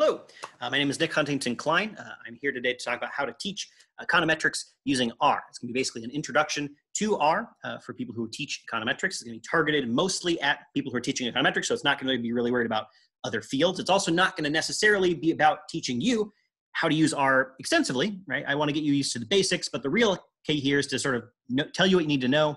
Hello, uh, my name is Nick Huntington Klein. Uh, I'm here today to talk about how to teach econometrics using R. It's going to be basically an introduction to R uh, for people who teach econometrics. It's going to be targeted mostly at people who are teaching econometrics, so it's not going to be really worried about other fields. It's also not going to necessarily be about teaching you how to use R extensively, right? I want to get you used to the basics, but the real key here is to sort of know, tell you what you need to know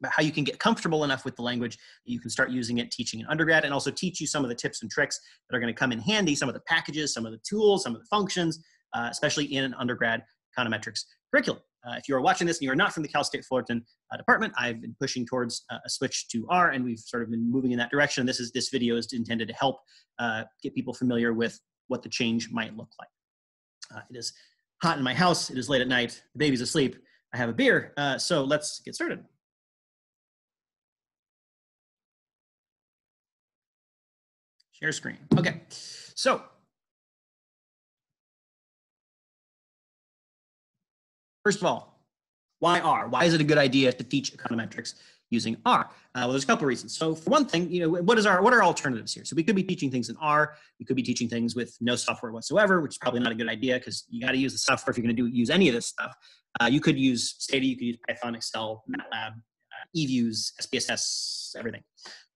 about how you can get comfortable enough with the language that you can start using it teaching in undergrad and also teach you some of the tips and tricks that are going to come in handy, some of the packages, some of the tools, some of the functions, uh, especially in an undergrad econometrics curriculum. Uh, if you are watching this and you are not from the Cal State Fullerton uh, department, I've been pushing towards uh, a switch to R, and we've sort of been moving in that direction. This is this video is intended to help uh, get people familiar with what the change might look like. Uh, it is hot in my house. It is late at night. The baby's asleep. I have a beer. so let's get started. Share screen. Okay, so first of all, why R? Why is it a good idea to teach econometrics using R? Uh, well, there's a couple of reasons. So for one thing, you know, what is our what are alternatives here? So we could be teaching things in R. We could be teaching things with no software whatsoever, which is probably not a good idea because you got to use the software if you're going to do use any of this stuff. Uh, you could use Stata, you could use Python, Excel, MATLAB, uh, eViews, SPSS, everything.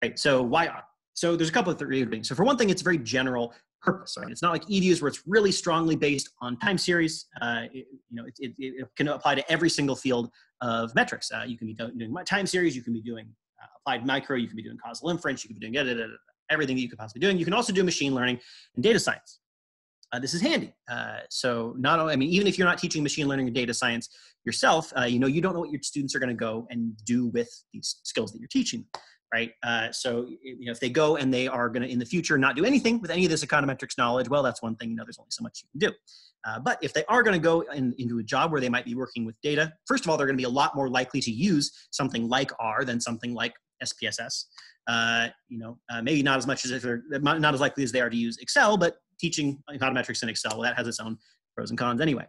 Right. So why R? So there's a couple of things. So for one thing, it's very general purpose, right? It's not like eViews where it's really strongly based on time series. Uh, it, you know, it, it, it, can apply to every single field of metrics. Uh, you can be doing time series, you can be doing uh, applied micro, you can be doing causal inference, you can be doing da, da, da, everything that you could possibly be doing. You can also do machine learning and data science. Uh, this is handy. Uh, so not only, I mean, even if you're not teaching machine learning or data science yourself, uh, you know, you don't know what your students are going to go and do with these skills that you're teaching right? Uh, so you know, if they go and they are going to in the future not do anything with any of this econometrics knowledge, well, that's one thing. You know, there's only so much you can do. Uh, but if they are going to go in, into a job where they might be working with data, first of all, they're going to be a lot more likely to use something like R than something like SPSS. Uh, you know, uh, maybe not as much as if they're not as likely as they are to use Excel, but teaching econometrics in Excel, well, that has its own pros and cons anyway.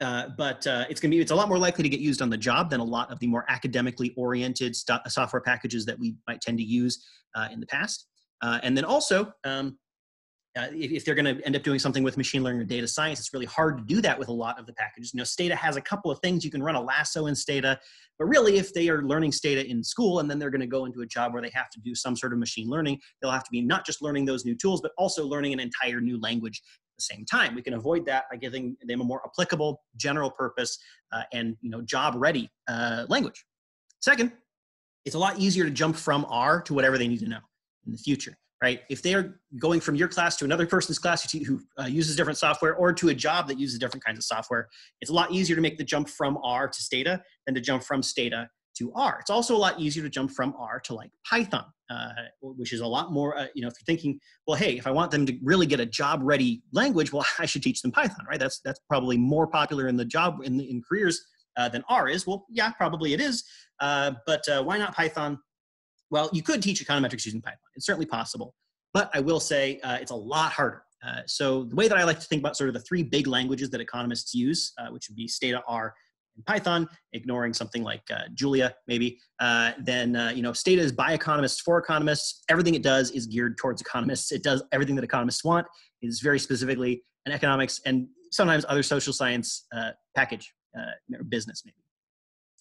Uh, but uh, it's going to be it's a lot more likely to get used on the job than a lot of the more academically oriented st- software packages that we might tend to use uh, in the past. Uh, and then also, um, uh, if, if, they're going to end up doing something with machine learning or data science, it's really hard to do that with a lot of the packages. You know, Stata has a couple of things you can run a lasso in Stata, but really, if they are learning Stata in school and then they're going to go into a job where they have to do some sort of machine learning, they'll have to be not just learning those new tools, but also learning an entire new language the same time. We can avoid that by giving them a more applicable, general purpose, uh, and you know, job-ready uh, language. Second, it's a lot easier to jump from R to whatever they need to know in the future, right? If they are going from your class to another person's class who uh, uses different software or to a job that uses different kinds of software, it's a lot easier to make the jump from R to Stata than to jump from Stata to R. It's also a lot easier to jump from R to like Python, uh, which is a lot more, uh, you know, if you're thinking, well, hey, if I want them to really get a job ready language, well, I should teach them Python, right? That's, that's probably more popular in the job, in, the, in careers uh, than R is. Well, yeah, probably it is. Uh, but uh, why not Python? Well, you could teach econometrics using Python. It's certainly possible. But I will say uh, it's a lot harder. so the way that I like to think about sort of the three big languages that economists use, which would be Stata, R, in Python, ignoring something like uh, Julia, maybe, uh, then, uh, you know, Stata is by economists for economists. Everything it does is geared towards economists. It does everything that economists want. It is very specifically an economics and sometimes other social science uh, package uh, business, maybe.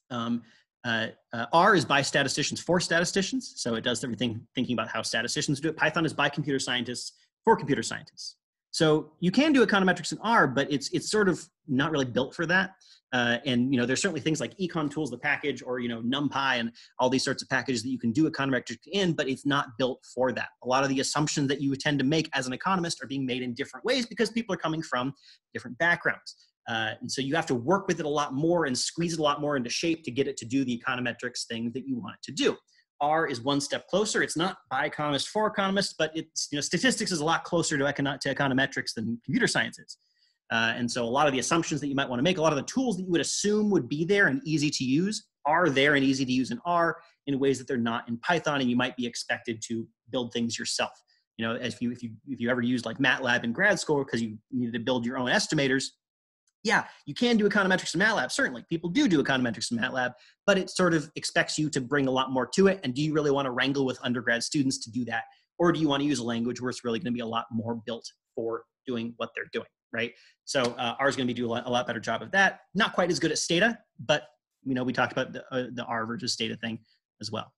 Um, uh, R is by statisticians for statisticians. So it does everything thinking about how statisticians do it. Python is by computer scientists for computer scientists. So you can do econometrics in R, but it's it's sort of not really built for that. Uh, and you know, there's certainly things like Econ Tools, the package, or you know, NumPy, and all these sorts of packages that you can do econometrics in, but it's not built for that. A lot of the assumptions that you tend to make as an economist are being made in different ways because people are coming from different backgrounds. Uh, and so you have to work with it a lot more and squeeze it a lot more into shape to get it to do the econometrics thing that you want it to do. R is one step closer. It's not by economists for economists, but it's, you know, statistics is a lot closer to, econo- to econometrics than computer science is. Uh, and so a lot of the assumptions that you might want to make, a lot of the tools that you would assume would be there and easy to use are there and easy to use in R in ways that they're not in Python, and you might be expected to build things yourself. You know, if you if you if you ever used like MATLAB in grad school because you needed to build your own estimators, yeah, you can do econometrics in MATLAB. Certainly, people do do econometrics in MATLAB, but it sort of expects you to bring a lot more to it. And do you really want to wrangle with undergrad students to do that, or do you want to use a language where it's really going to be a lot more built for doing what they're doing, right? So uh, R is going to be doing a lot, a lot better job of that. Not quite as good at Stata, but you know we talked about the, uh, the R versus Stata thing as well.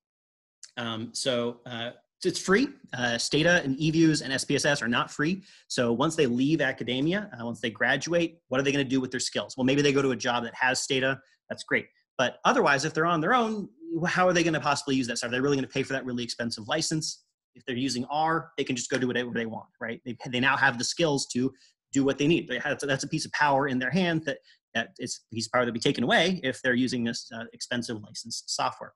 Um, so uh, it's free. Uh, Stata and eViews and SPSS are not free. So once they leave academia, uh, once they graduate, what are they going to do with their skills? Well, maybe they go to a job that has Stata. That's great. But otherwise, if they're on their own, how are they going to possibly use that? So are they really going to pay for that really expensive license? If they're using R, they can just go do whatever they want, right? They, they now have the skills to do what they need. They have, that's a piece of power in their hand that, that it's a piece of power to be taken away if they're using this uh, expensive licensed software.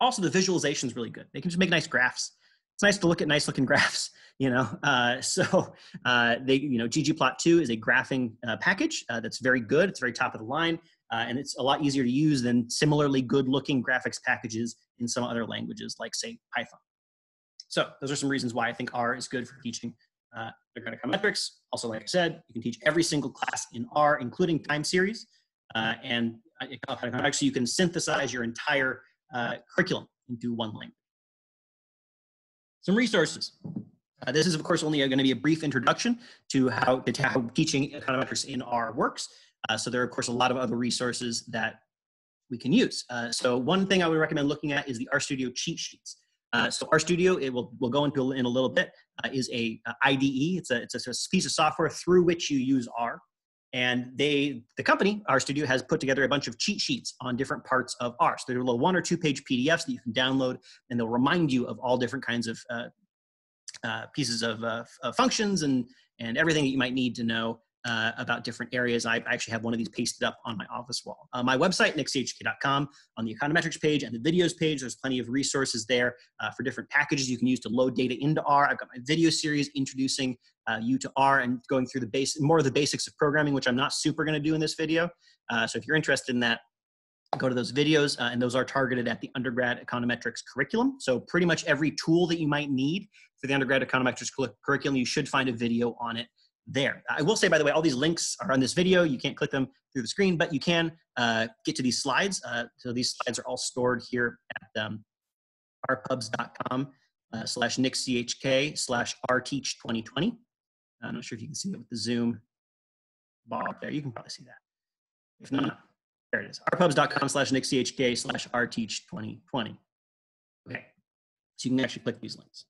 Also, the visualization is really good. They can just make nice graphs. It's nice to look at nice looking graphs, you know. Uh, so uh, they, you know, ggplot2 is a graphing uh, package uh, that's very good. It's very top of the line. Uh, and it's a lot easier to use than similarly good looking graphics packages in some other languages like say Python. So those are some reasons why I think R is good for teaching uh, econometrics. Also, like I said, you can teach every single class in R, including time series. Uh, and actually, you can synthesize your entire uh, curriculum into one language. Some resources. Uh, this is, of course, only going to be a brief introduction to how, to how teaching econometrics in R works. Uh, so there are, of course, a lot of other resources that we can use. Uh, so one thing I would recommend looking at is the RStudio cheat sheets. Uh, so RStudio, it will we'll go into in a little bit, uh, is a, a, IDE. It's a it's a piece of software through which you use R, and they the company RStudio, has put together a bunch of cheat sheets on different parts of R. So they're little one or two page PDFs that you can download, and they'll remind you of all different kinds of uh, uh, pieces of, of functions and and everything that you might need to know uh, about different areas. I actually have one of these pasted up on my office wall. Uh, my website, nickchk.com, on the econometrics page and the videos page, there's plenty of resources there uh, for different packages you can use to load data into R. I've got my video series introducing uh, you to R and going through the base, more of the basics of programming, which I'm not super going to do in this video. Uh, so if you're interested in that, go to those videos, uh, and those are targeted at the undergrad econometrics curriculum. So pretty much every tool that you might need for the undergrad econometrics curriculum, you should find a video on it there. I will say, by the way, all these links are on this video. You can't click them through the screen, but you can uh, get to these slides. Uh, so these slides are all stored here at um, rpubs.com uh, slash nickchk slash rteach2020. I'm not sure if you can see it with the Zoom bar up there. You can probably see that. If not, there it is. rpubs.com slash nickchk slash rteach2020. Okay, so you can actually click these links.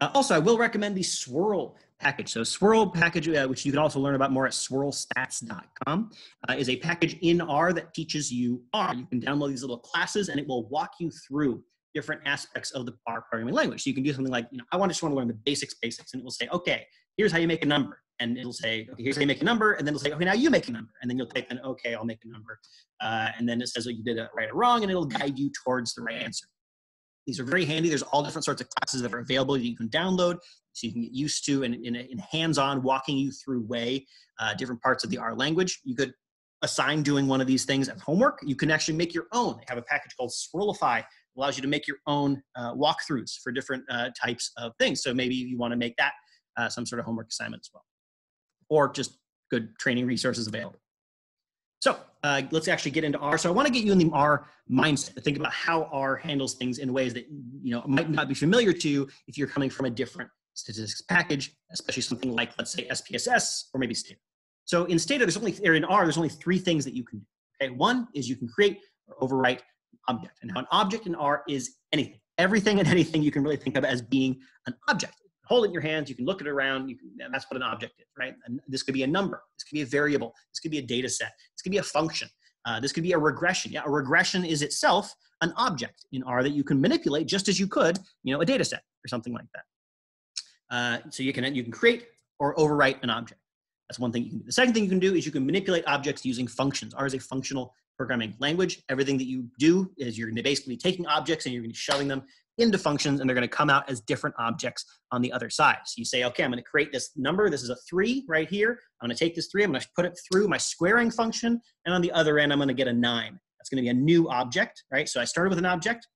Uh, also, I will recommend the Swirl package. So Swirl package, uh, which you can also learn about more at swirlstats.com, uh, is a package in R that teaches you R. You can download these little classes and it will walk you through different aspects of the R programming language. So you can do something like, you know, I want to just want to learn the basics, basics, and it will say, okay, here's how you make a number. And it'll say, okay, here's how you make a number. And then it'll say, okay, now you make a number. And then you'll type in, okay, I'll make a number. Uh, and then it says, well, you did it right or wrong, and it'll guide you towards the right answer. These are very handy. There's all different sorts of classes that are available that you can download so you can get used to and in, hands-on walking you through way uh, different parts of the R language. You could assign doing one of these things as homework. You can actually make your own. They have a package called Swirlify allows you to make your own uh, walkthroughs for different uh, types of things. So maybe you want to make that uh, some sort of homework assignment as well, or just good training resources available. So uh, let's actually get into R. So I want to get you in the R mindset to think about how R handles things in ways that you know might not be familiar to you if you're coming from a different statistics package, especially something like let's say SPSS or maybe Stata. So in Stata, there's only or in R, there's only three things that you can do. Okay, one is you can create or overwrite an object, and now an object in R is anything, everything and anything you can really think of as being an object hold it in your hands, you can look it around, you can, that's what an object is, right? And this could be a number, this could be a variable, this could be a data set, this could be a function, uh, this could be a regression. Yeah, a regression is itself an object in R that you can manipulate just as you could, you know, a data set or something like that. Uh, so you can, you can create or overwrite an object. That's one thing you can do. The second thing you can do is you can manipulate objects using functions. R is a functional programming language. Everything that you do is you're going to basically be taking objects and you're going to be shoving them into functions and they're going to come out as different objects on the other side. So you say, okay, I'm going to create this number. This is a three right here. I'm going to take this three. I'm going to put it through my squaring function. And on the other end, I'm going to get a nine. That's going to be a new object, right? So I started with an object.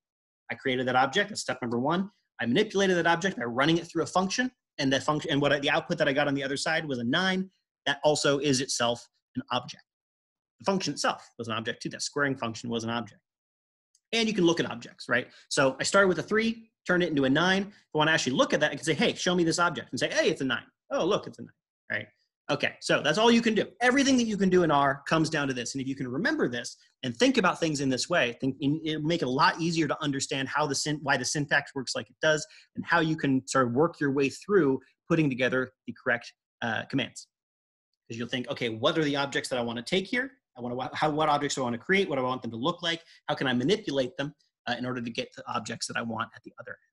I created that object. That's step number one. I manipulated that object by running it through a function. And that function, and what I, the output that I got on the other side was a nine. That also is itself an object. The function itself was an object too. That squaring function was an object and you can look at objects, right? So I started with a three, turned it into a nine. If I want to actually look at that, I can say, hey, show me this object and say, hey, it's a nine. Oh, look, it's a nine, right? Okay, so that's all you can do. Everything that you can do in R comes down to this. And if you can remember this and think about things in this way, think it'll make it a lot easier to understand how the why the syntax works like it does and how you can sort of work your way through putting together the correct uh, commands. Because you'll think, okay, what are the objects that I want to take here? I want to how what objects do I want to create? What do I want them to look like? How can I manipulate them uh, in order to get the objects that I want at the other end?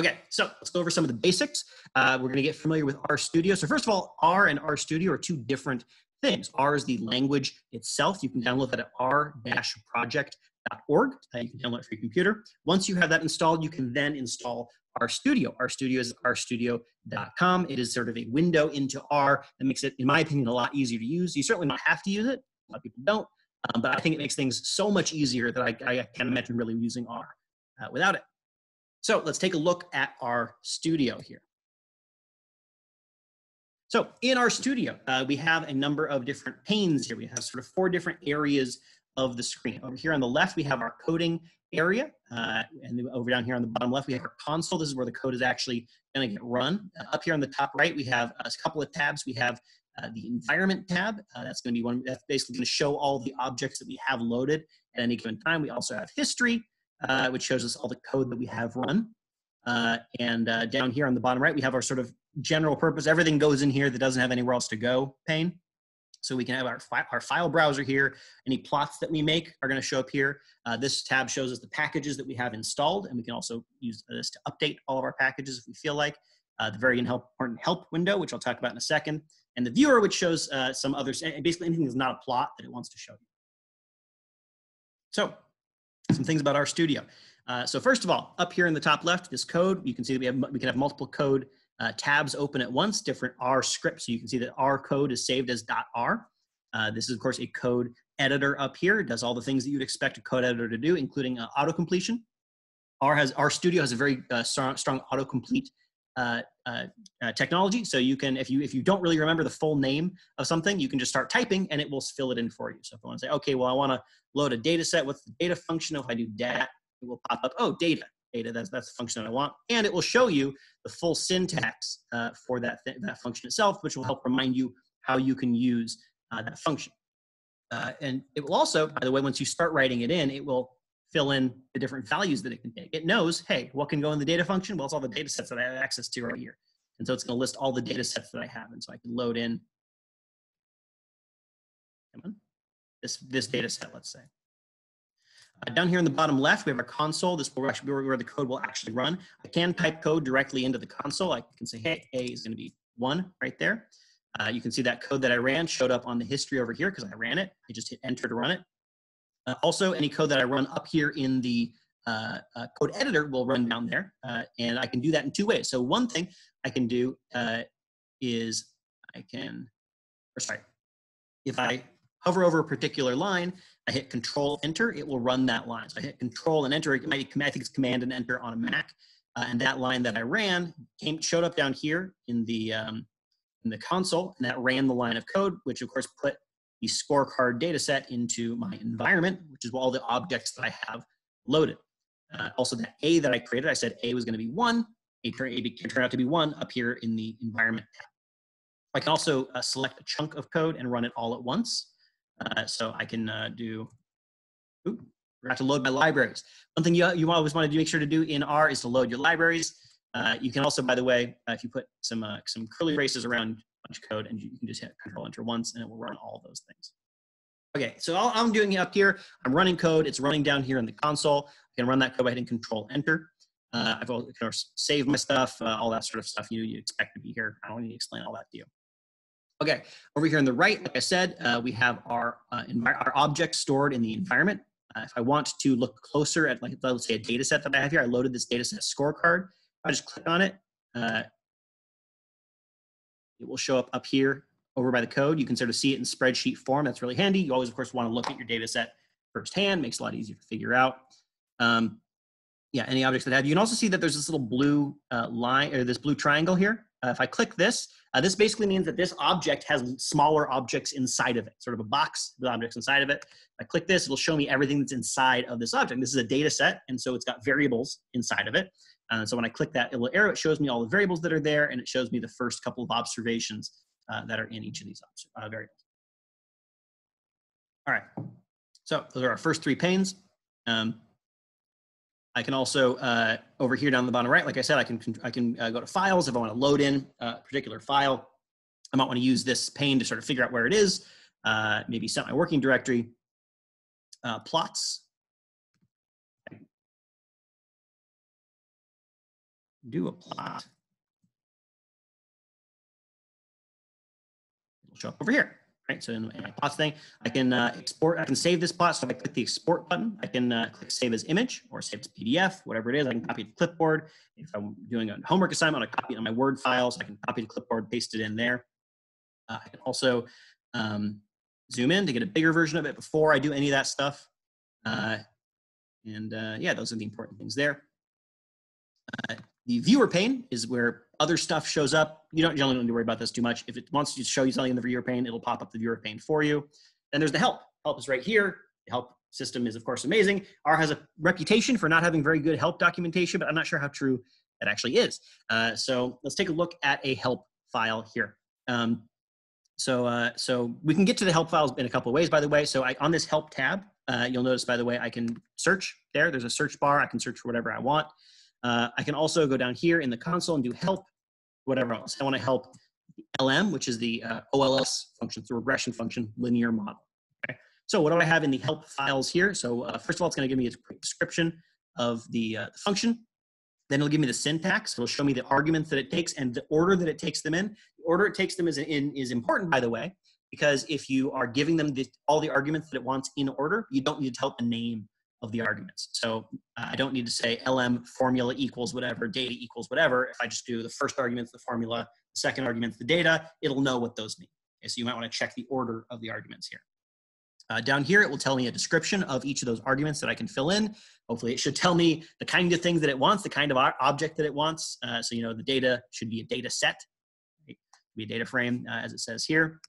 Okay, so let's go over some of the basics. Uh, we're going to get familiar with RStudio. So first of all, R and RStudio are two different things. R is the language itself. You can download that at r-project.org. Uh, you can download it for your computer. Once you have that installed, you can then install RStudio. RStudio is rstudio.com. It is sort of a window into R that makes it, in my opinion, a lot easier to use. You certainly don't have to use it. A lot of people don't. Um, but I think it makes things so much easier that I, I can't imagine really using R uh, without it. So let's take a look at RStudio here. So in RStudio, uh, we have a number of different panes here. We have sort of four different areas of the screen. Over here on the left, we have our coding area. Uh, and over down here on the bottom left, we have our console. This is where the code is actually going to get run. Uh, up here on the top right, we have a couple of tabs. We have uh, the environment tab. Uh, that's going to be one that's basically going to show all the objects that we have loaded at any given time. We also have history, uh, which shows us all the code that we have run. Uh, and uh, down here on the bottom right, we have our sort of general purpose. Everything goes in here that doesn't have anywhere else to go pane. So we can have our, fi our file browser here. Any plots that we make are going to show up here. Uh, this tab shows us the packages that we have installed, and we can also use this to update all of our packages if we feel like. Uh, the very important help window, which I'll talk about in a second, and the viewer, which shows uh, some others, basically anything that's not a plot that it wants to show you. So some things about RStudio. Uh, so first of all, up here in the top left, this code, you can see that we, have, we can have multiple code uh, tabs open at once, different R scripts. So you can see that R code is saved as .r. Uh, this is, of course, a code editor up here. It does all the things that you'd expect a code editor to do, including uh, auto completion. R has Studio has a very uh, strong, strong autocomplete uh, uh, uh, technology. So you can, if you if you don't really remember the full name of something, you can just start typing and it will fill it in for you. So if I want to say, okay, well, I want to load a data set, what's the data function? If I do dat, it will pop up, oh, data, data, that's, that's the function that I want. And it will show you the full syntax uh, for that, th that function itself, which will help remind you how you can use uh, that function. And it will also, by the way, once you start writing it in, it will fill in the different values that it can take. It knows, hey, what can go in the data function? Well, it's all the data sets that I have access to right here. And so it's going to list all the data sets that I have. And so I can load in this, this data set, let's say. Uh, down here in the bottom left, we have our console. This will actually be where the code will actually run. I can type code directly into the console. I can say, hey, A is going to be one right there. Uh, you can see that code that I ran showed up on the history over here because I ran it. I just hit enter to run it. Uh, also, any code that I run up here in the uh, uh, code editor will run down there. Uh, and I can do that in two ways. So one thing I can do is I can, or sorry, if I hover over a particular line, I hit control enter, it will run that line. So I hit control and enter, it might, I think it's command and enter on a Mac. Uh, and that line that I ran came, showed up down here in the, um, in the console, and that ran the line of code, which of course put the scorecard data set into my environment, which is all the objects that I have loaded. Uh, also that A that I created, I said A was gonna be one, A, turn, A turned out to be one up here in the environment tab. I can also uh, select a chunk of code and run it all at once. Uh, so I can uh, do, ooh, forgot to load my libraries. One thing you, you always want to make sure to do in R is to load your libraries. Uh, you can also, by the way, uh, if you put some, some curly braces around bunch of code and you, can just hit control enter once and it will run all those things. Okay, so all I'm doing up here, I'm running code. It's running down here in the console. I can run that code by hitting control enter. Uh, I've also, course, saved my stuff, uh, all that sort of stuff you, you expect to be here. I don't need to explain all that to you. Okay, over here on the right, like I said, uh, we have our, uh, our objects stored in the environment. Uh, if I want to look closer at, like, let's say a data set that I have here, I loaded this data set scorecard. I just click on it. It will show up up here over by the code. You can sort of see it in spreadsheet form. That's really handy. You always, of course, want to look at your data set firsthand. Makes a lot easier to figure out. Um, yeah, any objects that have. You can also see that there's this little blue uh, line or this blue triangle here. Uh, if I click this, uh, this basically means that this object has smaller objects inside of it, sort of a box with objects inside of it. If I click this, it'll show me everything that's inside of this object. This is a data set, and so it's got variables inside of it. Uh, so when I click that little arrow, it shows me all the variables that are there, and it shows me the first couple of observations uh, that are in each of these uh, variables. All right, so those are our first three panes. Um, I can also, uh, over here down the bottom right, like I said, I can, I can uh, go to files if I want to load in a particular file. I might want to use this pane to sort of figure out where it is, uh, maybe set my working directory. Plots. Do a plot. It'll show up over here right? So in my plots thing, I can uh, export, I can save this plot. So if I click the export button, I can uh, click save as image or save as PDF, whatever it is. I can copy to clipboard. If I'm doing a homework assignment, I copy it on my Word files. I can copy the clipboard, paste it in there. Uh, I can also um, zoom in to get a bigger version of it before I do any of that stuff. Uh, and uh, yeah, those are the important things there. The viewer pane is where other stuff shows up. You don't generally need to worry about this too much. If it wants to show you something in the viewer pane, it'll pop up the viewer pane for you. Then there's the help. Help is right here. The help system is, of course, amazing. R has a reputation for not having very good help documentation, but I'm not sure how true that actually is. Uh, so let's take a look at a help file here. Um, so, uh, so we can get to the help files in a couple of ways, by the way. So I, on this help tab, uh, you'll notice, by the way, I can search there. There's a search bar. I can search for whatever I want. Uh, I can also go down here in the console and do help, whatever else. I want to help LM, which is the uh, OLS function, the regression function, linear model. Okay. So what do I have in the help files here? So uh, first of all, it's going to give me a description of the, uh, the function. Then it'll give me the syntax. It'll show me the arguments that it takes and the order that it takes them in. The order it takes them is, in, is important, by the way, because if you are giving them the, all the arguments that it wants in order, you don't need to tell it the name of the arguments. So uh, I don't need to say LM formula equals whatever, data equals whatever. If I just do the first argument, the formula, the second argument, the data, it'll know what those mean. Okay, so you might want to check the order of the arguments here. Uh, down here, it will tell me a description of each of those arguments that I can fill in. Hopefully, it should tell me the kind of things that it wants, the kind of object that it wants. Uh, so, you know, the data should be a data set, right? be a data frame, uh, as it says here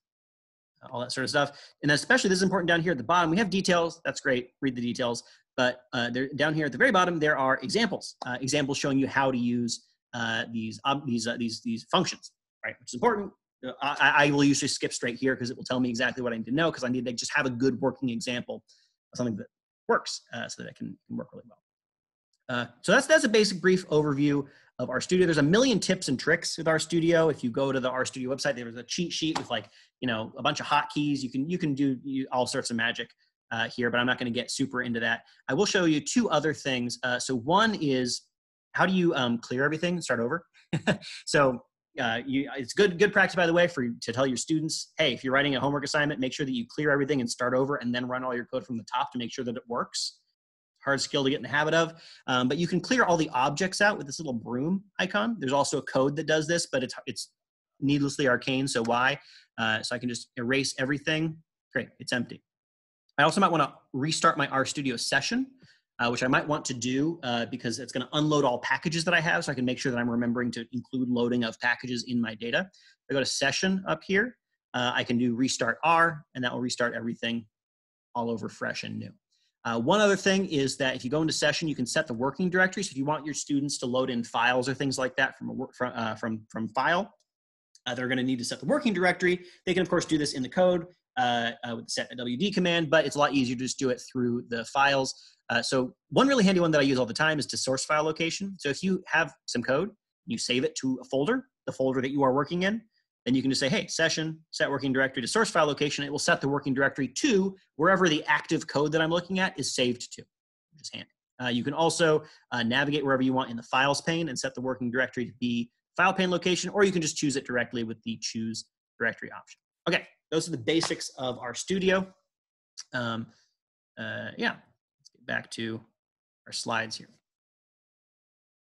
all that sort of stuff. And especially this is important down here at the bottom. We have details. That's great. Read the details. But uh, there, down here at the very bottom, there are examples. Uh, examples showing you how to use uh, these these uh, these these functions, right? Which is important. Uh, I, I will usually skip straight here because it will tell me exactly what I need to know because I need to just have a good working example of something that works uh, so that it can, can work really well. so that's that's a basic brief overview of RStudio. There's a million tips and tricks with RStudio. If you go to the RStudio website, there's a cheat sheet with like, you know, a bunch of hotkeys. You can you can do all sorts of magic uh, here, but I'm not going to get super into that. I will show you two other things. Uh, so one is how do you um, clear everything and start over? so uh, you, it's good good practice, by the way, for to tell your students, hey, if you're writing a homework assignment, make sure that you clear everything and start over, and then run all your code from the top to make sure that it works hard skill to get in the habit of. Um, but you can clear all the objects out with this little broom icon. There's also a code that does this, but it's it's needlessly arcane. So why? Uh, so I can just erase everything. Great, it's empty. I also might want to restart my RStudio session, uh, which I might want to do uh, because it's going to unload all packages that I have, so I can make sure that I'm remembering to include loading of packages in my data. I go to session up here. Uh, I can do restart R, and that will restart everything all over fresh and new. Uh, one other thing is that if you go into session, you can set the working directory. So if you want your students to load in files or things like that from a from, uh, from, from file, uh, they're going to need to set the working directory. They can, of course, do this in the code uh, uh, with the set WD command, but it's a lot easier to just do it through the files. Uh, so one really handy one that I use all the time is to source file location. So if you have some code, you save it to a folder, the folder that you are working in, then you can just say, hey, session, set working directory to source file location. It will set the working directory to wherever the active code that I'm looking at is saved to, which is handy. Uh, you can also uh, navigate wherever you want in the files pane and set the working directory to be file pane location, or you can just choose it directly with the choose directory option. Okay, those are the basics of RStudio. Um, uh, yeah, let's get back to our slides here.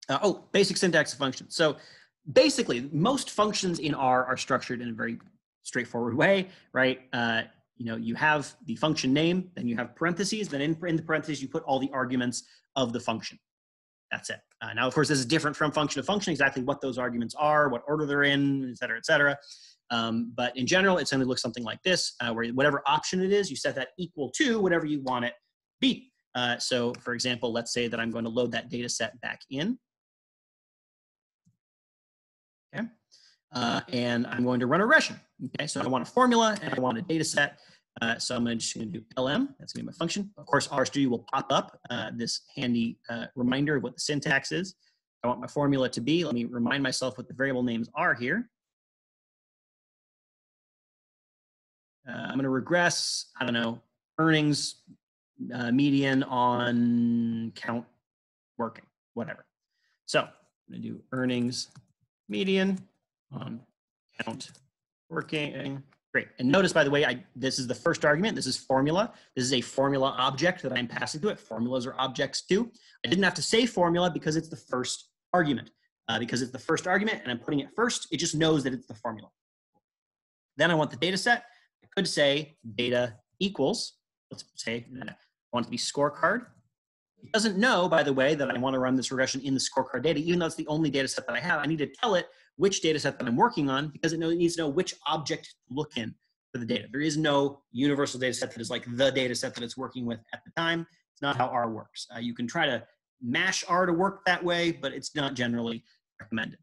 Uh, oh, basic syntax of functions. So basically most functions in R are structured in a very straightforward way, right? Uh, you know, you have the function name, then you have parentheses, then in, in the parentheses you put all the arguments of the function. That's it. Uh, now, of course, this is different from function to function, exactly what those arguments are, what order they're in, et cetera, et cetera. Um, but in general, it's going to look something like this, uh, where whatever option it is, you set that equal to whatever you want it be. Uh, so for example, let's say that I'm going to load that data set back in. Okay. Uh, and I'm going to run a regression. Okay, so I want a formula and I want a data set. Uh, so I'm just going to do lm, that's going to be my function. Of course, RStudio will pop up uh, this handy uh, reminder of what the syntax is. I want my formula to be, let me remind myself what the variable names are here. Uh, I'm going to regress, I don't know, earnings uh, median on count working, whatever. So I'm going to do earnings median on count working. Great. And notice, by the way, I, this is the first argument. This is formula. This is a formula object that I'm passing to it. Formulas are objects too. I didn't have to say formula because it's the first argument. Uh, because it's the first argument and I'm putting it first, it just knows that it's the formula. Then I want the data set could say data equals, let's say I want it to be scorecard. It doesn't know, by the way, that I want to run this regression in the scorecard data, even though it's the only data set that I have. I need to tell it which data set that I'm working on because it needs to know which object to look in for the data. There is no universal data set that is like the data set that it's working with at the time. It's not how R works. Uh, you can try to mash R to work that way, but it's not generally recommended.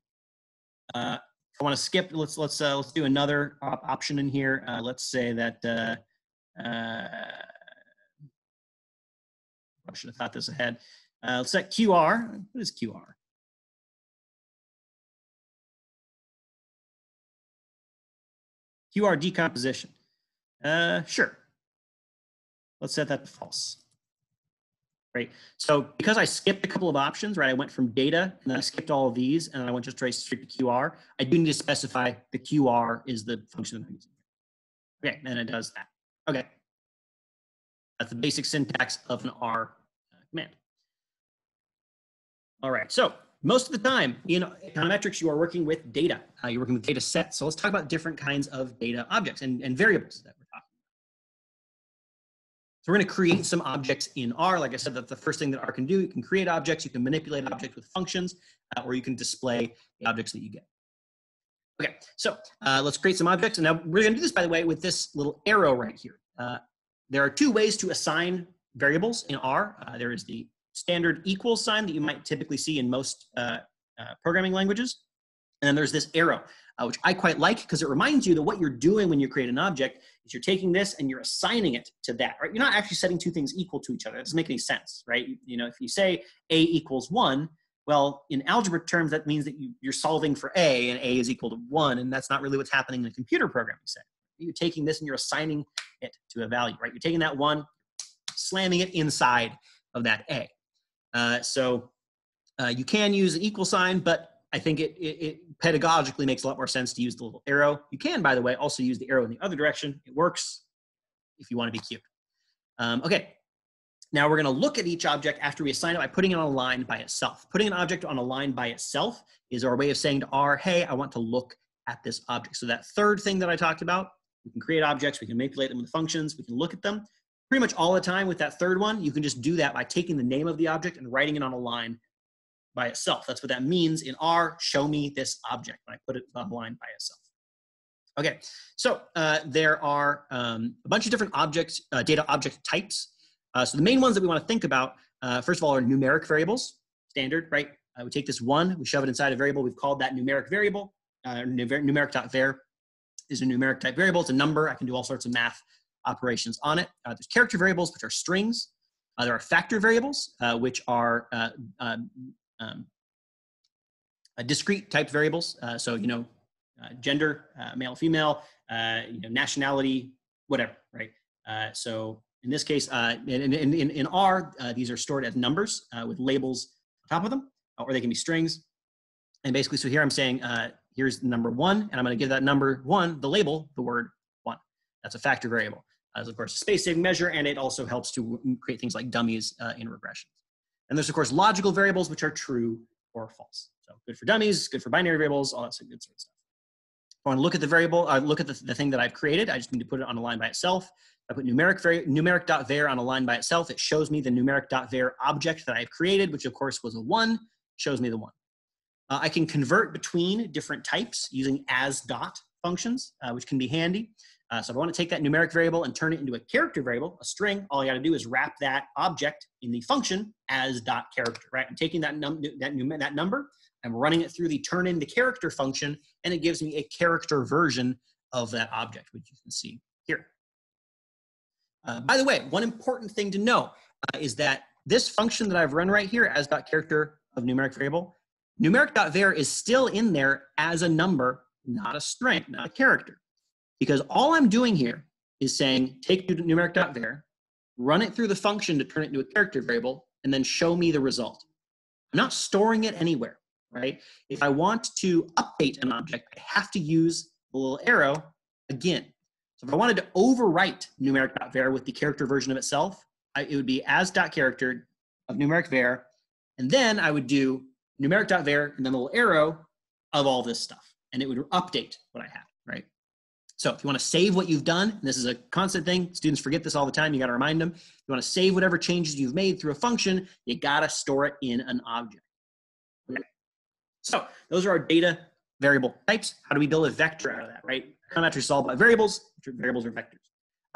Uh, I want to skip. Let's let's uh, let's do another op option in here. Uh, let's say that uh, uh, I should have thought this ahead. Uh, let's set QR. What is QR? QR decomposition. Uh, sure. Let's set that to false right? So because I skipped a couple of options, right? I went from data and then I skipped all of these and I went just straight to QR. I do need to specify the QR is the function that I'm using. Okay, and it does that. Okay. That's the basic syntax of an R uh, command. All right, so most of the time in econometrics, you are working with data. Uh, you're working with data sets. So let's talk about different kinds of data objects and, and variables that we're so we're going to create some objects in R. Like I said, that's the first thing that R can do. You can create objects, you can manipulate objects with functions, uh, or you can display the objects that you get. Okay, so uh, let's create some objects. And now we're going to do this, by the way, with this little arrow right here. Uh, there are two ways to assign variables in R. Uh, there is the standard equals sign that you might typically see in most uh, uh, programming languages. And then there's this arrow uh, which I quite like because it reminds you that what you're doing when you create an object is you're taking this and you're assigning it to that, right? You're not actually setting two things equal to each other. It doesn't make any sense, right? You, you know, if you say A equals one, well, in algebra terms, that means that you, you're solving for A and A is equal to one, and that's not really what's happening in a computer programming setting. You're taking this and you're assigning it to a value, right? You're taking that one, slamming it inside of that A. Uh, so uh, you can use an equal sign, but I think it, it, it, pedagogically makes a lot more sense to use the little arrow. You can, by the way, also use the arrow in the other direction. It works if you want to be cute. Um, okay, now we're going to look at each object after we assign it by putting it on a line by itself. Putting an object on a line by itself is our way of saying to R, hey, I want to look at this object. So that third thing that I talked about, we can create objects, we can manipulate them with functions, we can look at them. Pretty much all the time with that third one, you can just do that by taking the name of the object and writing it on a line by itself. That's what that means in R, show me this object when I put it on line by itself. Okay, so uh, there are um, a bunch of different objects, uh, data object types. Uh, so the main ones that we want to think about, uh, first of all, are numeric variables, standard, right? Uh, we take this one, we shove it inside a variable, we've called that numeric variable. Uh, numeric.var is a numeric type variable, it's a number, I can do all sorts of math operations on it. there's character variables, which are strings. there are factor variables, which are um, discrete type variables. Uh, so, you know, uh, gender, uh, male, female, uh, you know, nationality, whatever, right? Uh, so in this case, in, in, in, in R, these are stored as numbers with labels on top of them, or they can be strings. And basically, so here I'm saying, here's number one, and I'm going to give that number one the label, the word one. That's a factor variable. As of course, a space-saving measure, and it also helps to create things like dummies in regressions. And there's, of course, logical variables, which are true or false. So good for dummies, good for binary variables, all that good sort of stuff. If I want to look at the variable, uh, look at the, the thing that I've created, I just need to put it on a line by itself. I put numeric var, numeric.var on a line by itself. It shows me the numeric.var object that I've created, which of course was a one, shows me the one. Uh, I can convert between different types using as dot functions, uh, which can be handy. Uh, so if I want to take that numeric variable and turn it into a character variable, a string, all I got to do is wrap that object in the function as dot character, right? I'm taking that, num that, num that number, I'm running it through the turn into character function, and it gives me a character version of that object, which you can see here. Uh, by the way, one important thing to know uh, is that this function that I've run right here as dot character of numeric variable, numeric numeric.var is still in there as a number, not a string, not a character. Because all I'm doing here is saying take numeric.var, run it through the function to turn it into a character variable, and then show me the result. I'm not storing it anywhere, right? If I want to update an object, I have to use the little arrow again. So if I wanted to overwrite numeric.var with the character version of itself, I, it would be as.character of numeric var, and then I would do numeric.var and then a little arrow of all this stuff, and it would update what I right? So if you want to save what you've done, this is a constant thing, students forget this all the time, you got to remind them. If you want to save whatever changes you've made through a function, you got to store it in an object. Okay. So those are our data variable types. How do we build a vector out of that, right? Is solved by variables, variables are vectors.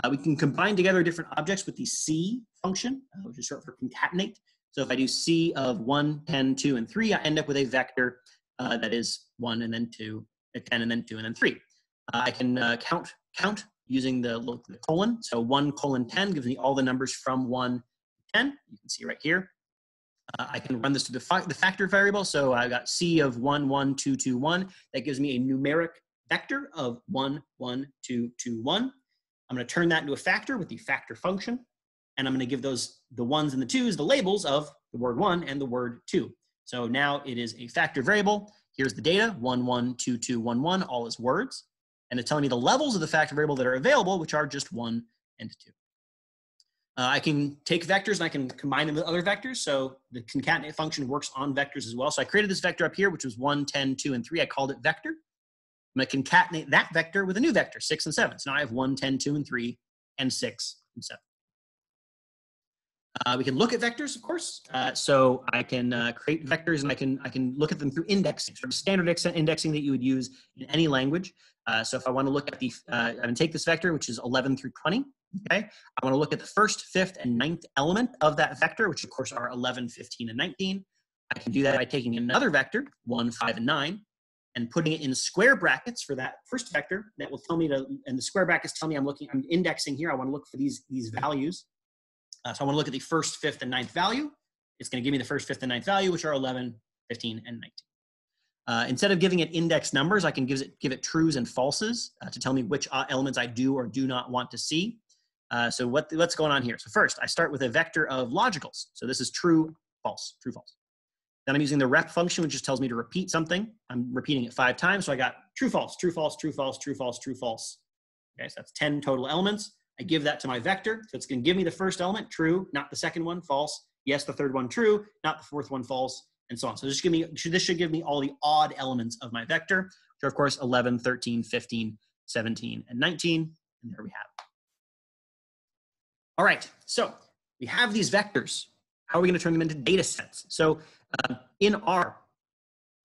Uh, we can combine together different objects with the C function, uh, which is short for concatenate. So if I do C of 1, 10, 2, and 3, I end up with a vector uh, that is 1 and then 2, 10 and then 2 and then 3. I can uh, count count using the, the, colon. So 1 colon 10 gives me all the numbers from 1 to 10. You can see right here. Uh, I can run this to the, the factor variable. So I got C of 1, 1, 2, 2, 1. That gives me a numeric vector of 1, 1, 2, 2, 1. I'm going to turn that into a factor with the factor function. And I'm going to give those, the ones and the twos, the labels of the word 1 and the word 2. So now it is a factor variable. Here's the data, 1, 1, 2, 2, 1, 1, all is words and it's telling me the levels of the factor variable that are available, which are just one and two. Uh, I can take vectors and I can combine them with other vectors. So the concatenate function works on vectors as well. So I created this vector up here, which was 1, 10, 2, and 3. I called it vector. I'm going to concatenate that vector with a new vector, 6 and 7. So now I have 1, 10, 2, and 3, and 6 and 7. Uh, we can look at vectors, of course. Uh, so I can uh, create vectors and I can I can look at them through indexing, sort of standard indexing that you would use in any language. Uh, so if I want to look at the, uh, I'm going to take this vector, which is 11 through 20. Okay, I want to look at the first, fifth, and ninth element of that vector, which of course are 11, 15, and 19. I can do that by taking another vector, 1, 5, and 9, and putting it in square brackets for that first vector. That will tell me to, and the square brackets tell me I'm looking, I'm indexing here. I want to look for these, these values. Uh, so I want to look at the first, fifth, and ninth value. It's going to give me the first, fifth, and ninth value, which are 11, 15, and 19. Uh, instead of giving it index numbers, I can give it, give it trues and falses uh, to tell me which uh, elements I do or do not want to see. Uh, so what, what's going on here? So first, I start with a vector of logicals. So this is true, false, true, false. Then I'm using the rep function, which just tells me to repeat something. I'm repeating it five times. So I got true, false, true, false, true, false, true, false, true, false. Okay, so that's 10 total elements. I give that to my vector. So it's going to give me the first element, true, not the second one, false. Yes, the third one, true, not the fourth one, false, and so on. So this should give me, this should give me all the odd elements of my vector, which are of course 11, 13, 15, 17, and 19. And there we have it. All right, so we have these vectors. How are we going to turn them into data sets? So uh, in R,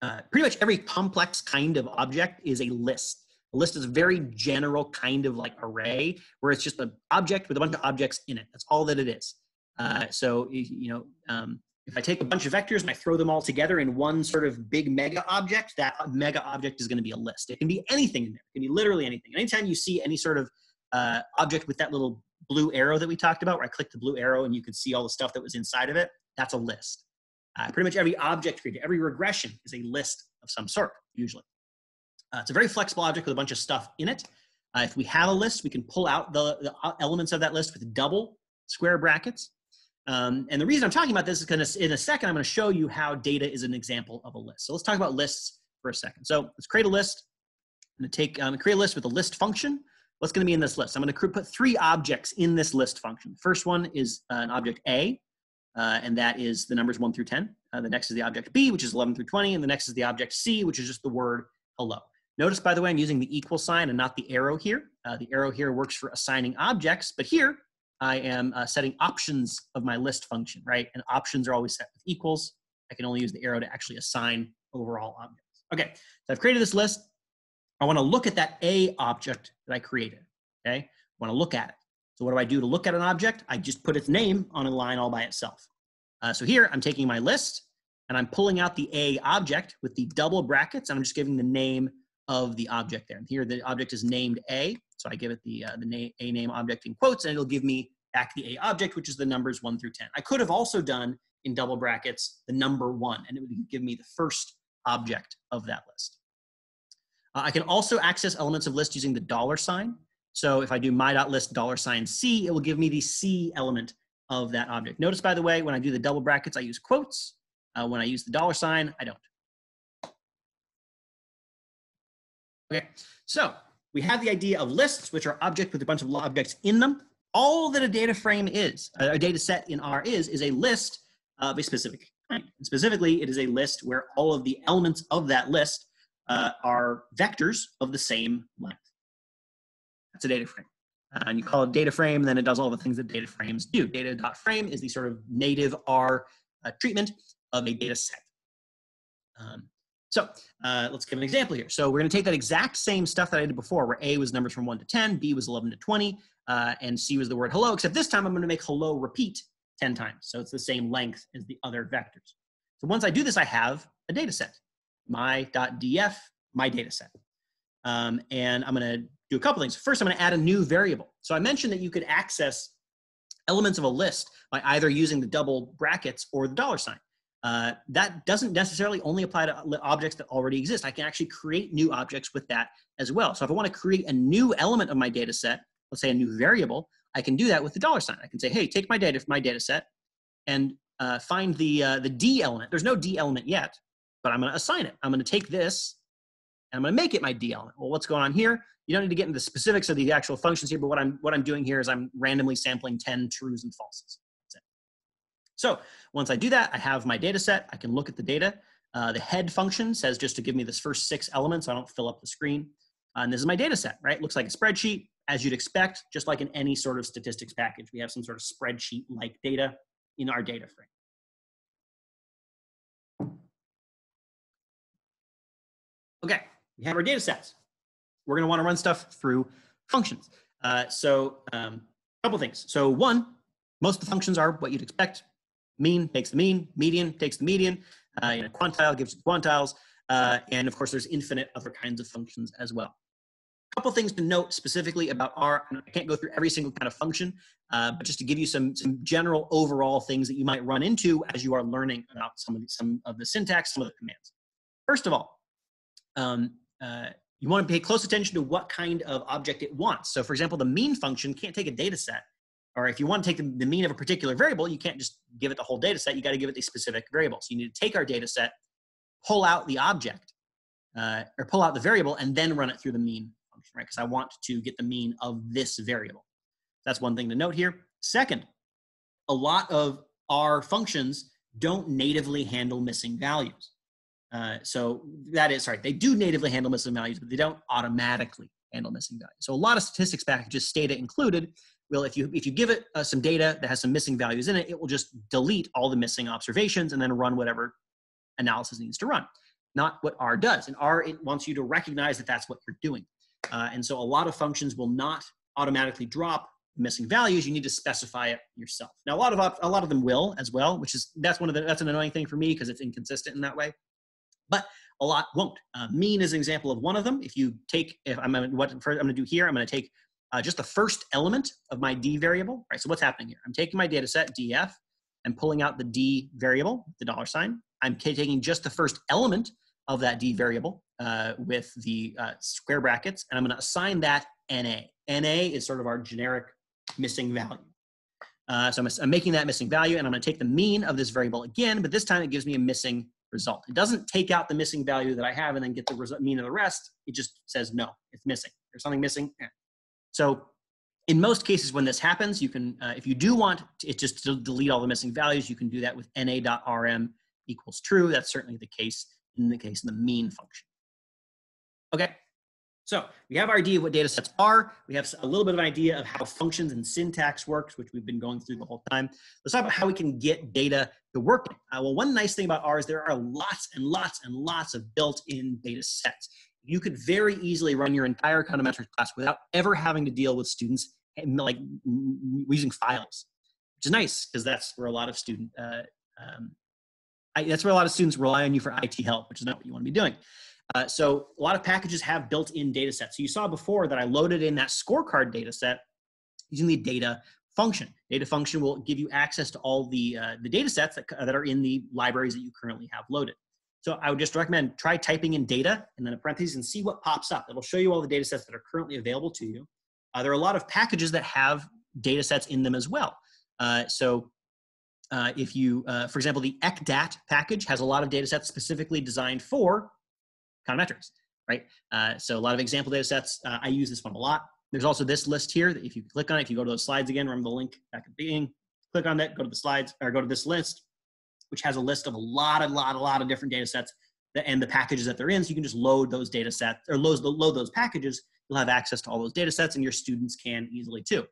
uh, pretty much every complex kind of object is a list. A list is a very general kind of like array where it's just an object with a bunch of objects in it. That's all that it is. Uh, so, you know, um, if I take a bunch of vectors and I throw them all together in one sort of big mega object, that mega object is going to be a list. It can be anything in there. It can be literally anything. Anytime you see any sort of uh, object with that little blue arrow that we talked about, where I click the blue arrow and you can see all the stuff that was inside of it, that's a list. Uh, pretty much every object created, every regression is a list of some sort, usually. Uh, it's a very flexible object with a bunch of stuff in it. Uh, if we have a list, we can pull out the, the elements of that list with double square brackets. Um, and the reason I'm talking about this is because in a second, I'm going to show you how data is an example of a list. So let's talk about lists for a second. So let's create a list. I'm going to take um, create a list with a list function. What's going to be in this list? I'm going to put three objects in this list function. The first one is uh, an object A, uh, and that is the numbers 1 through 10. Uh, the next is the object B, which is 11 through 20, and the next is the object C, which is just the word hello. Notice, by the way, I'm using the equal sign and not the arrow here. Uh, the arrow here works for assigning objects, but here I am uh, setting options of my list function, right? And options are always set with equals. I can only use the arrow to actually assign overall objects. Okay, so I've created this list. I want to look at that A object that I created, okay? I want to look at it. So what do I do to look at an object? I just put its name on a line all by itself. Uh, so here I'm taking my list and I'm pulling out the A object with the double brackets and I'm just giving the name of the object there. And here the object is named A, so I give it the, uh, the name, A name object in quotes and it'll give me back the A object, which is the numbers one through 10. I could have also done in double brackets the number one and it would give me the first object of that list. Uh, I can also access elements of list using the dollar sign. So if I do my.list dollar sign C, it will give me the C element of that object. Notice, by the way, when I do the double brackets, I use quotes. Uh, when I use the dollar sign, I don't. Okay, so we have the idea of lists, which are objects with a bunch of objects in them. All that a data frame is, a data set in R is, is a list of a specific kind. And specifically, it is a list where all of the elements of that list uh, are vectors of the same length. That's a data frame. Uh, and you call it data frame, then it does all the things that data frames do. Data.frame is the sort of native R uh, treatment of a data set. Um, so uh, let's give an example here. So we're going to take that exact same stuff that I did before, where A was numbers from 1 to 10, B was 11 to 20, uh, and C was the word hello, except this time I'm going to make hello repeat 10 times. So it's the same length as the other vectors. So once I do this, I have a data set, my.df, my data set. Um, and I'm going to do a couple things. First, I'm going to add a new variable. So I mentioned that you could access elements of a list by either using the double brackets or the dollar sign. Uh, that doesn't necessarily only apply to objects that already exist. I can actually create new objects with that as well. So if I want to create a new element of my data set, let's say a new variable, I can do that with the dollar sign. I can say, hey, take my data, my data set, and uh, find the, uh, the D element. There's no D element yet, but I'm going to assign it. I'm going to take this, and I'm going to make it my D element. Well, what's going on here? You don't need to get into the specifics of the actual functions here, but what I'm, what I'm doing here is I'm randomly sampling 10 trues and falses. So once I do that, I have my data set. I can look at the data. Uh, the head function says just to give me this first six elements so I don't fill up the screen. Uh, and this is my data set, right? Looks like a spreadsheet, as you'd expect, just like in any sort of statistics package. We have some sort of spreadsheet-like data in our data frame. Okay, we have our data sets. We're gonna wanna run stuff through functions. Uh, so a um, couple things. So one, most of the functions are what you'd expect, mean takes the mean, median takes the median, uh, you know, quantile gives you quantiles, uh, and of course there's infinite other kinds of functions as well. A couple things to note specifically about R, I can't go through every single kind of function, uh, but just to give you some, some general overall things that you might run into as you are learning about some of the, some of the syntax, some of the commands. First of all, um, uh, you want to pay close attention to what kind of object it wants. So for example, the mean function can't take a data set or if you want to take the, the mean of a particular variable, you can't just give it the whole data set. You got to give it the specific variable. So you need to take R data set, pull out the object, uh, or pull out the variable, and then run it through the mean function, right? Because I want to get the mean of this variable. That's one thing to note here. Second, a lot of our functions don't natively handle missing values. Uh, so that is, sorry, they do natively handle missing values, but they don't automatically handle missing values. So a lot of statistics packages, Stata included, will if you if you give it uh, some data that has some missing values in it, it will just delete all the missing observations and then run whatever analysis needs to run. Not what R does. And R it wants you to recognize that that's what you're doing. Uh, and so a lot of functions will not automatically drop missing values. You need to specify it yourself. Now a lot of a lot of them will as well, which is that's one of the that's an annoying thing for me because it's inconsistent in that way. But a lot won't. Uh, mean is an example of one of them. If you take, if I'm what I'm going to do here, I'm going to take uh, just the first element of my D variable, right? So what's happening here? I'm taking my data set, DF, and pulling out the D variable, the dollar sign. I'm taking just the first element of that D variable uh, with the uh, square brackets, and I'm gonna assign that NA. NA is sort of our generic missing value. Uh, so I'm, I'm, making that missing value, and I'm gonna take the mean of this variable again, but this time it gives me a missing result. It doesn't take out the missing value that I have and then get the mean of the rest. It just says, no, it's missing. There's something missing. Eh, so in most cases when this happens, you can, uh, if you do want it just to delete all the missing values, you can do that with na.rm equals true. That's certainly the case in the case of the mean function. Okay, So we have our idea of what data sets are. We have a little bit of an idea of how functions and syntax works, which we've been going through the whole time. Let's talk about how we can get data to work. Uh, well, one nice thing about R is there are lots and lots and lots of built-in data sets. You could very easily run your entire econometrics class without ever having to deal with students like using files, which is nice because that's where a lot of student uh, um, I, that's where a lot of students rely on you for IT help, which is not what you want to be doing. Uh, so a lot of packages have built-in data sets. So you saw before that I loaded in that scorecard data set using the data function. Data function will give you access to all the, uh, the data sets that, that are in the libraries that you currently have loaded. So I would just recommend try typing in data and then a parentheses and see what pops up. It'll show you all the data sets that are currently available to you. Uh, there are a lot of packages that have data sets in them as well. Uh, so uh, if you, uh, for example, the ECDAT package has a lot of data sets specifically designed for econometrics, right? Uh, so a lot of example data sets, uh, I use this one a lot. There's also this list here that if you click on it, if you go to those slides again, remember the link back at the beginning, click on that, go to the slides, or go to this list, which has a list of a lot, a lot, a lot of different data sets and the packages that they're in. So you can just load those data sets or load, load those packages. You'll have access to all those data sets and your students can easily too.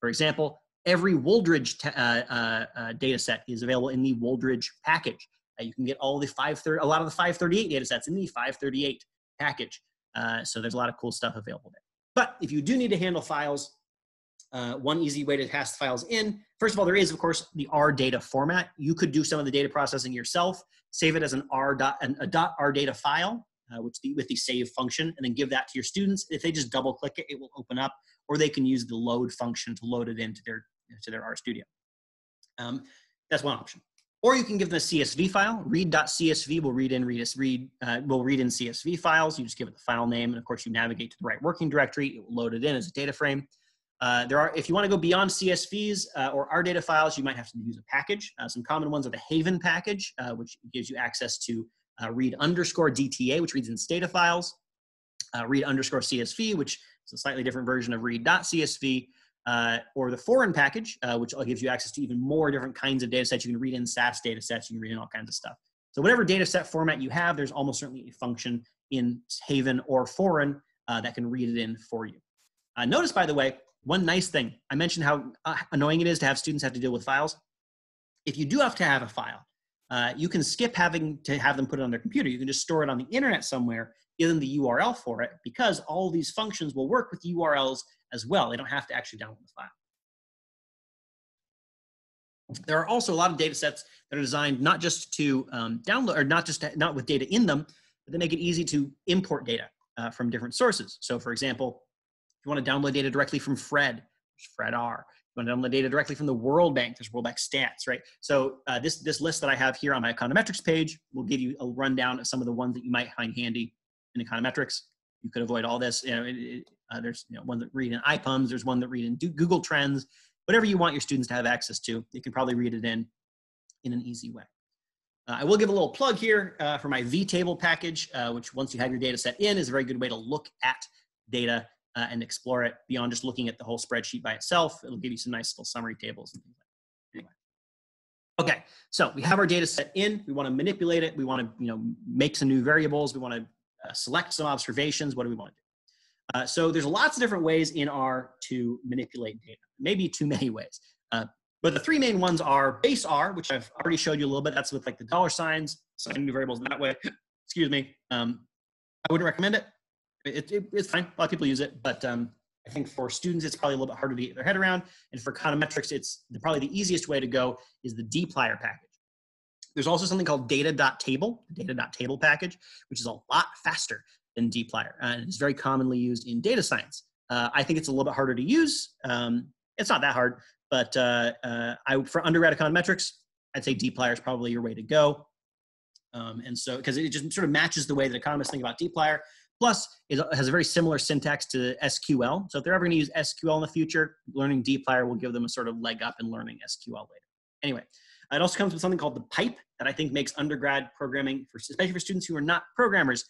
For example, every Wooldridge uh, uh, uh, data set is available in the Wooldridge package. Uh, you can get all the 530, a lot of the 538 data sets in the 538 package. Uh, so there's a lot of cool stuff available there. But if you do need to handle files, uh, one easy way to pass the files in, first of all, there is, of course, the R data format. You could do some of the data processing yourself, save it as an R dot, an, a dot R data file, uh, which the, with the save function, and then give that to your students. If they just double click it, it will open up, or they can use the load function to load it into their to their RStudio. Um, that's one option. Or you can give them a CSV file. Read.csv will read in read, read uh, will read in CSV files. You just give it the file name, and of course you navigate to the right working directory. It will load it in as a data frame. Uh, there are, if you want to go beyond CSVs uh, or R data files, you might have to use a package. Uh, some common ones are the Haven package, uh, which gives you access to uh, read underscore DTA, which reads in data files. read underscore CSV, which is a slightly different version of read.csv uh, or the foreign package, which gives you access to even more different kinds of data sets. You can read in SAS data sets, you can read in all kinds of stuff. So whatever data set format you have, there's almost certainly a function in Haven or foreign that can read it in for you. Notice, by the way, one nice thing, I mentioned how uh, annoying it is to have students have to deal with files. If you do have to have a file, uh, you can skip having to have them put it on their computer. You can just store it on the internet somewhere, give them the URL for it, because all these functions will work with URLs as well. They don't have to actually download the file. There are also a lot of data sets that are designed not just to um, download, or not just to, not with data in them, but they make it easy to import data uh, from different sources. So for example, you want to download data directly from FRED, there's FRED-R. You want to download data directly from the World Bank, there's World Bank Stats, right? So uh, this, this list that I have here on my econometrics page will give you a rundown of some of the ones that you might find handy in econometrics. You could avoid all this. You know, it, it, uh, there's you know, one that read in IPUMS. There's one that read in Google Trends. Whatever you want your students to have access to, you can probably read it in in an easy way. Uh, I will give a little plug here uh, for my vTable package, uh, which once you have your data set in is a very good way to look at data uh, and explore it beyond just looking at the whole spreadsheet by itself. It'll give you some nice little summary tables and things like that. Anyway. Okay, so we have our data set in. We want to manipulate it. We want to you know, make some new variables. We want to uh, select some observations. What do we want to do? Uh, so there's lots of different ways in R to manipulate data, maybe too many ways. Uh, but the three main ones are base R, which I've already showed you a little bit. That's with like the dollar signs, assigning new variables that way. Excuse me. Um, I wouldn't recommend it. It, it. It's fine. A lot of people use it, but um, I think for students, it's probably a little bit harder to get their head around. And for econometrics, it's the, probably the easiest way to go is the dplyr package. There's also something called data.table, data.table package, which is a lot faster than dplyr. Uh, and it's very commonly used in data science. Uh, I think it's a little bit harder to use. Um, it's not that hard, but uh, uh I, for undergrad econometrics, I'd say dplyr is probably your way to go. Um, and so, because it just sort of matches the way that economists think about dplyr. Plus, it has a very similar syntax to SQL. So if they're ever going to use SQL in the future, learning dplyr will give them a sort of leg up in learning SQL later. Anyway, it also comes with something called the pipe that I think makes undergrad programming, for, especially for students who are not programmers,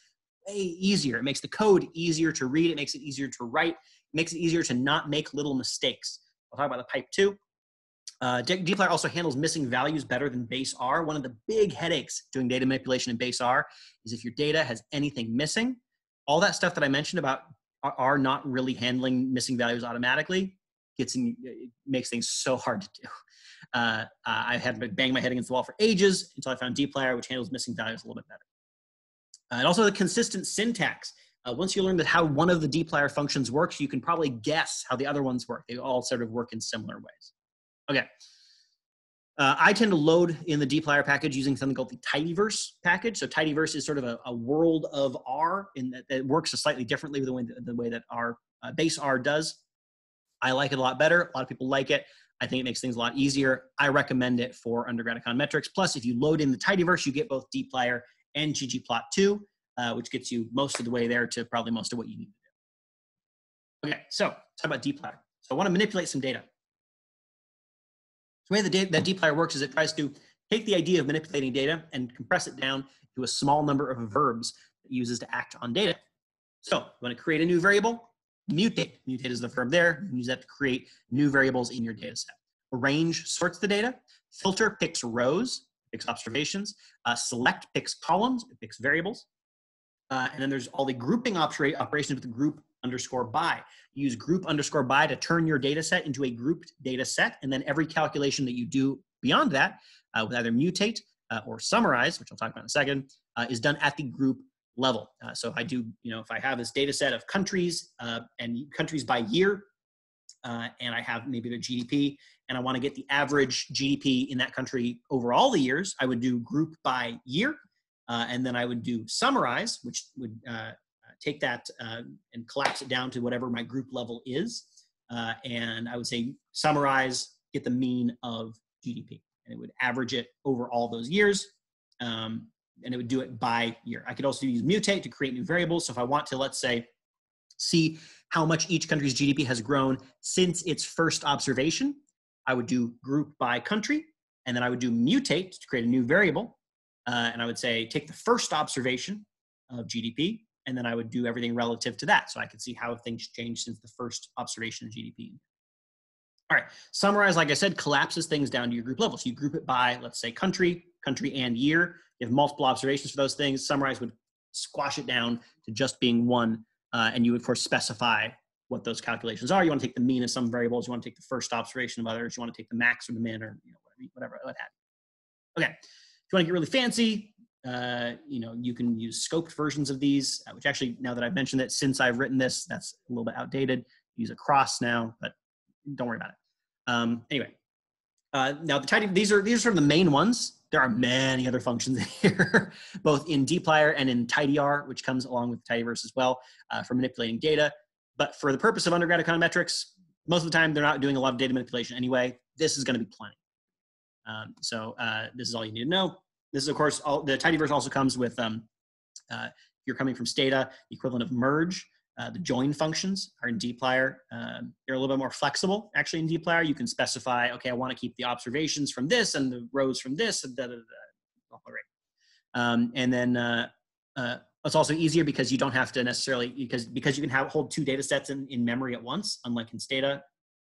way easier. It makes the code easier to read. It makes it easier to write. It makes it easier to not make little mistakes. I'll talk about the pipe too. Uh, dplyr also handles missing values better than base R. One of the big headaches doing data manipulation in base R is if your data has anything missing, all that stuff that I mentioned about R, not really handling missing values automatically gets in, makes things so hard to do. Uh, uh, I had to bang my head against the wall for ages until I found dplyr, which handles missing values a little bit better. Uh, and also the consistent syntax. Uh, once you learn that how one of the dplyr functions works, you can probably guess how the other ones work. They all sort of work in similar ways. Okay. Uh, I tend to load in the dplyr package using something called the tidyverse package. So tidyverse is sort of a, a world of R in that, that works a slightly differently the way, the way that R uh, base R does. I like it a lot better. A lot of people like it. I think it makes things a lot easier. I recommend it for undergrad econometrics. Plus, if you load in the tidyverse, you get both dplyr and ggplot2, uh, which gets you most of the way there to probably most of what you need to do. Okay, so talk about dplyr. So I want to manipulate some data. So the way the that dplyr works is it tries to take the idea of manipulating data and compress it down to a small number of verbs that it uses to act on data. So you want to create a new variable, mutate. Mutate is the verb there. You use that to create new variables in your data set. Arrange sorts the data. Filter picks rows, picks observations. Uh, select picks columns, it picks variables. Uh, and then there's all the grouping opera operations with the group underscore by. Use group underscore by to turn your data set into a grouped data set. And then every calculation that you do beyond that uh, with either mutate uh, or summarize, which I'll talk about in a second, uh, is done at the group level. Uh, so if I do, you know, if I have this data set of countries uh, and countries by year, uh, and I have maybe the GDP, and I want to get the average GDP in that country over all the years, I would do group by year, uh, and then I would do summarize, which would take that and collapse it down to whatever my group level is, and I would say summarize, get the mean of GDP, and it would average it over all those years. Um, and it would do it by year. I could also use mutate to create new variables. So if I want to, let's say, see how much each country's GDP has grown since its first observation, I would do group by country, and then I would do mutate to create a new variable. Uh, and I would say, take the first observation of GDP, and then I would do everything relative to that. So I could see how things changed since the first observation of GDP. All right, summarize, like I said, collapses things down to your group level. So you group it by, let's say, country, country and year. You have multiple observations for those things. Summarize would squash it down to just being one. Uh, and you would, of course, specify what those calculations are. You want to take the mean of some variables. You want to take the first observation of others. You want to take the max or the min or you know, whatever, what have you. Okay. If you want to get really fancy, uh, you know, you can use scoped versions of these, uh, which actually, now that I've mentioned it, since I've written this, that's a little bit outdated. Use across now, but don't worry about it. Um, anyway, uh, now the tidy, these are these are sort of the main ones. There are many other functions in here, both in dplyr and in tidyr, which comes along with tidyverse as well uh, for manipulating data. But for the purpose of undergrad econometrics, most of the time they're not doing a lot of data manipulation anyway. This is going to be plenty. Um, so uh, this is all you need to know. This is, of course, all, the tidyverse also comes with, um, uh, you're coming from Stata, the equivalent of merge. Uh, the join functions are in dplyr. Um, they're a little bit more flexible. Actually, in dplyr, you can specify, okay, I want to keep the observations from this and the rows from this, and da, da, da, right. Um, and then uh, uh, it's also easier because you don't have to necessarily because because you can have hold two data sets in, in memory at once, unlike in Stata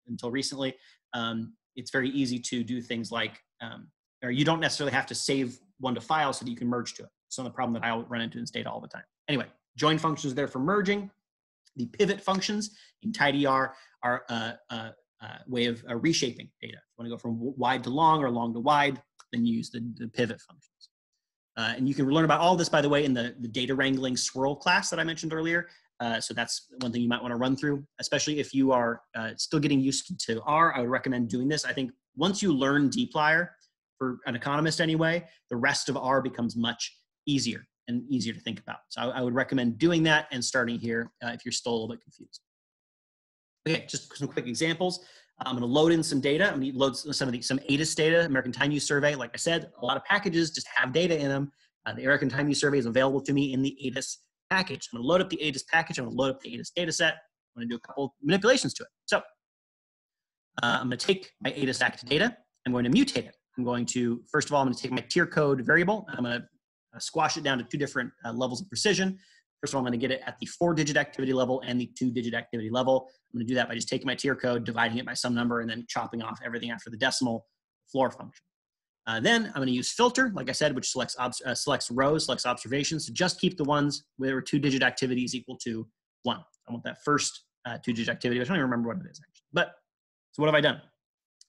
until recently. Um, it's very easy to do things like, um, or you don't necessarily have to save one to file so that you can merge to it. So the problem that I run into in Stata all the time. Anyway, join functions there for merging. The pivot functions in tidyr are a, a, a way of uh, reshaping data. If you want to go from wide to long or long to wide, then use the, the pivot functions. Uh, and you can learn about all this, by the way, in the, the data wrangling swirl class that I mentioned earlier. Uh, so that's one thing you might want to run through, especially if you are uh, still getting used to R. I would recommend doing this. I think once you learn dplyr, for an economist anyway, the rest of R becomes much easier and easier to think about. So I, I would recommend doing that and starting here uh, if you're still a little bit confused. Okay, just some quick examples. I'm going to load in some data. I'm going to load some of the some ATUS data, American Time Use Survey. Like I said, a lot of packages just have data in them. Uh, the American Time Use Survey is available to me in the ATUS package. I'm going to load up the ATUS package. I'm going to load up the ATUS data set. I'm going to do a couple manipulations to it. So uh, I'm going to take my ATUS ACT data. I'm going to mutate it. I'm going to, first of all, I'm going to take my tier code variable. I'm going to uh, squash it down to two different uh, levels of precision. First of all, I'm going to get it at the four digit activity level and the two digit activity level. I'm going to do that by just taking my tier code, dividing it by some number, and then chopping off everything after the decimal floor function. Uh, then I'm going to use filter, like I said, which selects, uh, selects rows, selects observations to just keep the ones where two digit activities equal to one. I want that first uh, two-digit activity. I don't even remember what it is actually. But so what have I done?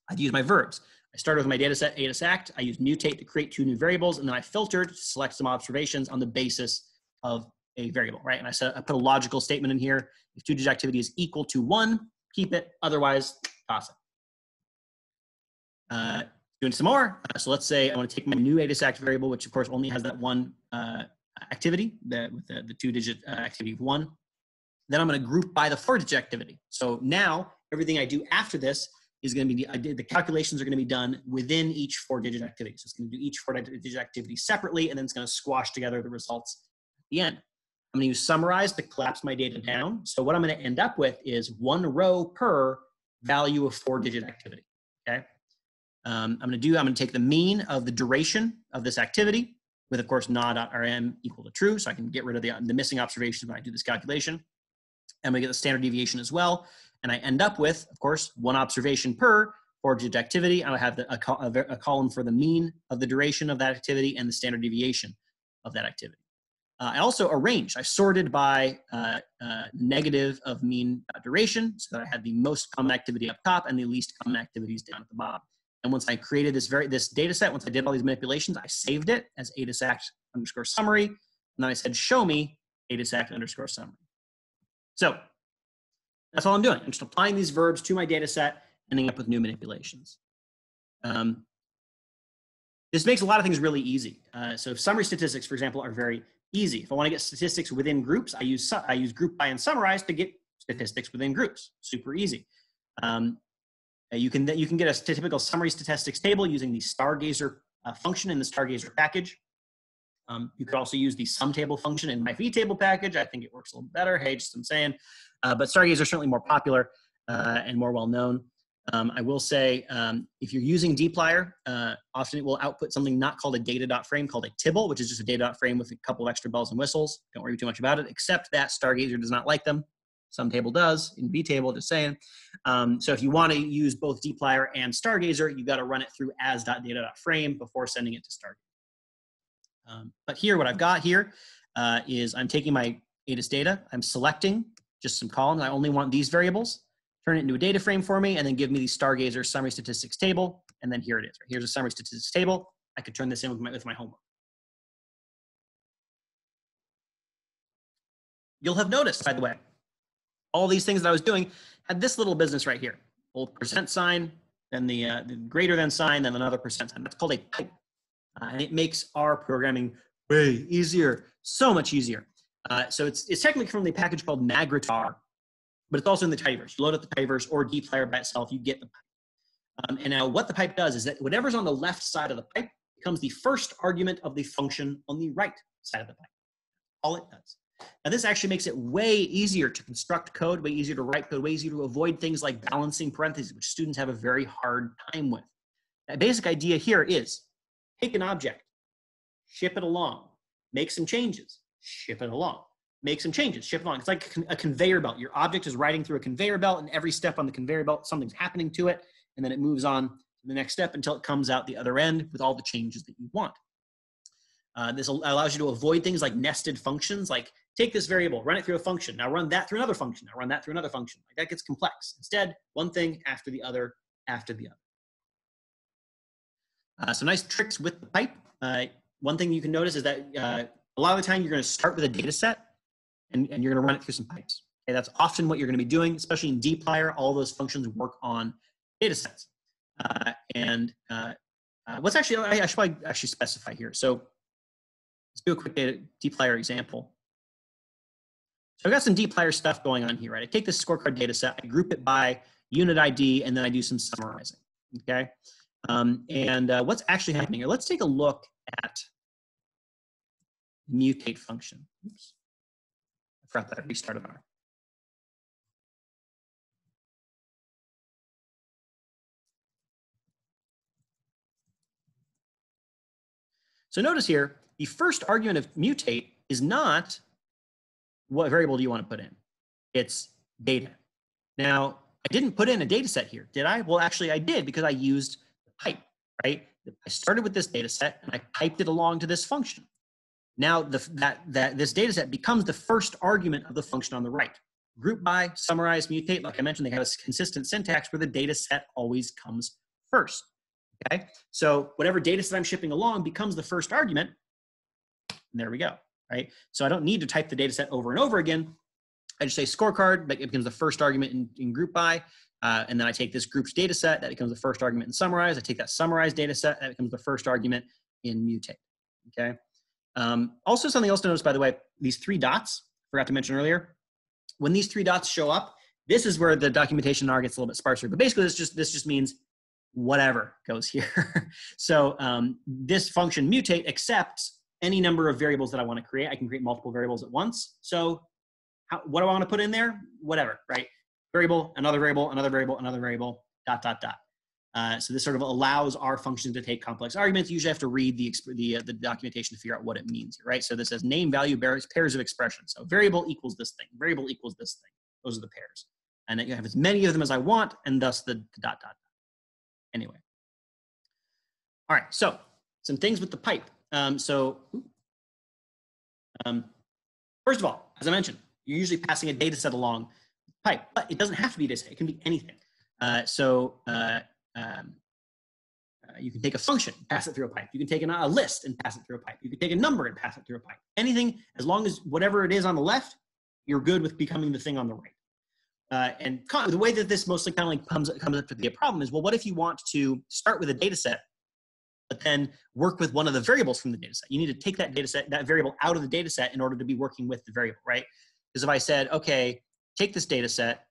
I've used my verbs. I started with my data set ATUS-ACT. I used mutate to create two new variables, and then I filtered to select some observations on the basis of a variable, right? And I said I put a logical statement in here. If two-digit activity is equal to one, keep it. Otherwise, toss it. Uh, doing some more. Uh, so let's say I want to take my new ATUS-ACT variable, which of course only has that one uh, activity, the, with the, the two-digit uh, activity of one. Then I'm going to group by the four-digit activity. So now everything I do after this is going to be the, the calculations are going to be done within each four-digit activity. So it's going to do each four-digit activity separately, and then it's going to squash together the results at the end. I'm going to use summarize to collapse my data down. So what I'm going to end up with is one row per value of four-digit activity. Okay. Um, I'm going to do. I'm going to take the mean of the duration of this activity with, of course, na.rm equal to true, so I can get rid of the, the missing observations when I do this calculation. And we get the standard deviation as well. And I end up with, of course, one observation per four-digit activity. I have the, a, a, column for the mean of the duration of that activity and the standard deviation of that activity. Uh, I also arranged, I sorted by uh, uh, negative of mean duration so that I had the most common activity up top and the least common activities down at the bottom. And once I created this very this data set, once I did all these manipulations, I saved it as ATUS-ACT underscore summary. And then I said, show me ATUS-ACT underscore summary. So that's all I'm doing. I'm just applying these verbs to my data set, ending up with new manipulations. Um, this makes a lot of things really easy. Uh, so summary statistics, for example, are very easy. If I want to get statistics within groups, I use, I use group by and summarize to get statistics within groups. Super easy. Um, uh, you can you can get a typical summary statistics table using the Stargazer uh, function in the Stargazer package. Um, you could also use the sumtable function in my vtable package. I think it works a little better. Hey, just I'm saying. Uh, but Stargazer is certainly more popular uh, and more well known. Um, I will say, um, if you're using dplyr, uh, often it will output something not called a data.frame, called a tibble, which is just a data.frame with a couple of extra bells and whistles. Don't worry too much about it, except that Stargazer does not like them. sumtable does in vtable, just saying. Um, so if you want to use both dplyr and Stargazer, you've got to run it through as.data.frame before sending it to Stargazer. Um, but here, what I've got here uh, is I'm taking my ATUS data, I'm selecting just some columns. I only want these variables, turn it into a data frame for me, and then give me the Stargazer summary statistics table. And then here it is. Here's a summary statistics table. I could turn this in with my, with my homework. You'll have noticed, by the way, all these things that I was doing had this little business right here. Old percent sign, then the, uh, the greater than sign, then another percent sign. That's called a pipe. Uh, and it makes R programming way easier, so much easier. Uh, so it's, it's technically from the package called magrittr, but it's also in the tidyverse. You load up the tidyverse or dplyr by itself, you get the pipe. Um, and now what the pipe does is that whatever's on the left side of the pipe becomes the first argument of the function on the right side of the pipe. All it does. Now this actually makes it way easier to construct code, way easier to write code, way easier to avoid things like balancing parentheses, which students have a very hard time with. The basic idea here is take an object, ship it along, make some changes, ship it along, make some changes, ship it along. It's like a conveyor belt. Your object is riding through a conveyor belt, and every step on the conveyor belt, something's happening to it, and then it moves on to the next step until it comes out the other end with all the changes that you want. Uh, this allows you to avoid things like nested functions, like take this variable, run it through a function, now run that through another function, now run that through another function. Like that gets complex. Instead, one thing after the other after the other. Uh, some nice tricks with the pipe. Uh, one thing you can notice is that uh, a lot of the time you're going to start with a data set and, and you're going to run it through some pipes. Okay, that's often what you're going to be doing, especially in dplyr. All those functions work on data sets. Uh, and uh, uh, what's actually, I, I should actually specify here. So Let's do a quick dplyr example. So I've got some dplyr stuff going on here, right? I take this scorecard data set, I group it by unit ID, and then I do some summarizing, okay? Um, and uh, what's actually happening here? Let's take a look at mutate function. Oops. I forgot that I restarted R. So notice here, the first argument of mutate is not what variable do you want to put in? It's data. Now, I didn't put in a data set here, did I? Well, actually I did because I used pipe, right? I started with this data set and I piped it along to this function. Now the, that, that this data set becomes the first argument of the function on the right. group by, summarize, mutate, like I mentioned, they have a consistent syntax where the data set always comes first. Okay, so whatever data set I'm shipping along becomes the first argument. And there we go, right? So I don't need to type the data set over and over again. I just say scorecard, it becomes the first argument in, in group by. Uh, and then I take this group's data set, that becomes the first argument in summarize. I take that summarized data set, that becomes the first argument in mutate. Okay. Um, also, something else to notice, by the way, these three dots, forgot to mention earlier, when these three dots show up, this is where the documentation R gets a little bit sparser. But basically, this just this just means whatever goes here. so um, this function mutate accepts any number of variables that I want to create. I can create multiple variables at once. So how, what do I want to put in there? Whatever, right? Variable, another variable, another variable, another variable, dot, dot, dot. Uh, so this sort of allows our functions to take complex arguments. You usually have to read the, the, uh, the documentation to figure out what it means, right? So this says name, value, pairs, pairs of expressions. So variable equals this thing, variable equals this thing. Those are the pairs. And you have as many of them as I want, and thus the, the dot, dot, dot. Anyway. All right, so some things with the pipe. Um, so um, first of all, as I mentioned, you're usually passing a data set along pipe, but it doesn't have to be this. It can be anything. Uh, so uh, um, uh, you can take a function, pass it through a pipe. You can take an, a list and pass it through a pipe. You can take a number and pass it through a pipe. Anything, as long as whatever it is on the left, you're good with becoming the thing on the right. Uh, and the way that this mostly kind of like comes, comes up to be a problem is, well, what if you want to start with a data set, but then work with one of the variables from the data set? You need to take that data set, that variable out of the data set in order to be working with the variable, right? Because if I said, okay, take this data set,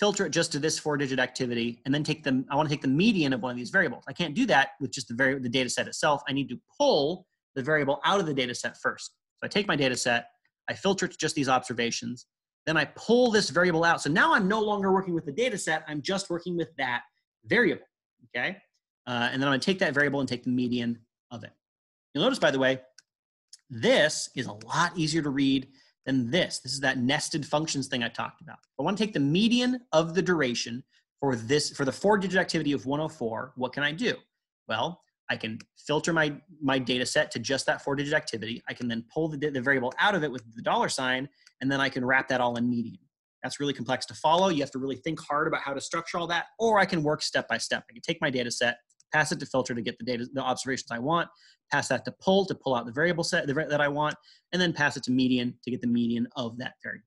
filter it just to this four digit activity, and then take them, I want to take the median of one of these variables. I can't do that with just the, the data set itself. I need to pull the variable out of the data set first. So I take my data set, I filter it to just these observations, then I pull this variable out. So now I'm no longer working with the data set, I'm just working with that variable, okay? Uh, and then I'm gonna take that variable and take the median of it. You'll notice, by the way, this is a lot easier to read than this. This is that nested functions thing I talked about. I wanna take the median of the duration for this, for the four digit activity of 104, what can I do? Well, I can filter my, my data set to just that four digit activity. I can then pull the, the variable out of it with the dollar sign, and then I can wrap that all in median. That's really complex to follow. You have to really think hard about how to structure all that, or I can work step by step. I can take my data set, pass it to filter to get the data, the observations I want, pass that to pull to pull out the variable set that I want, and then pass it to median to get the median of that variable.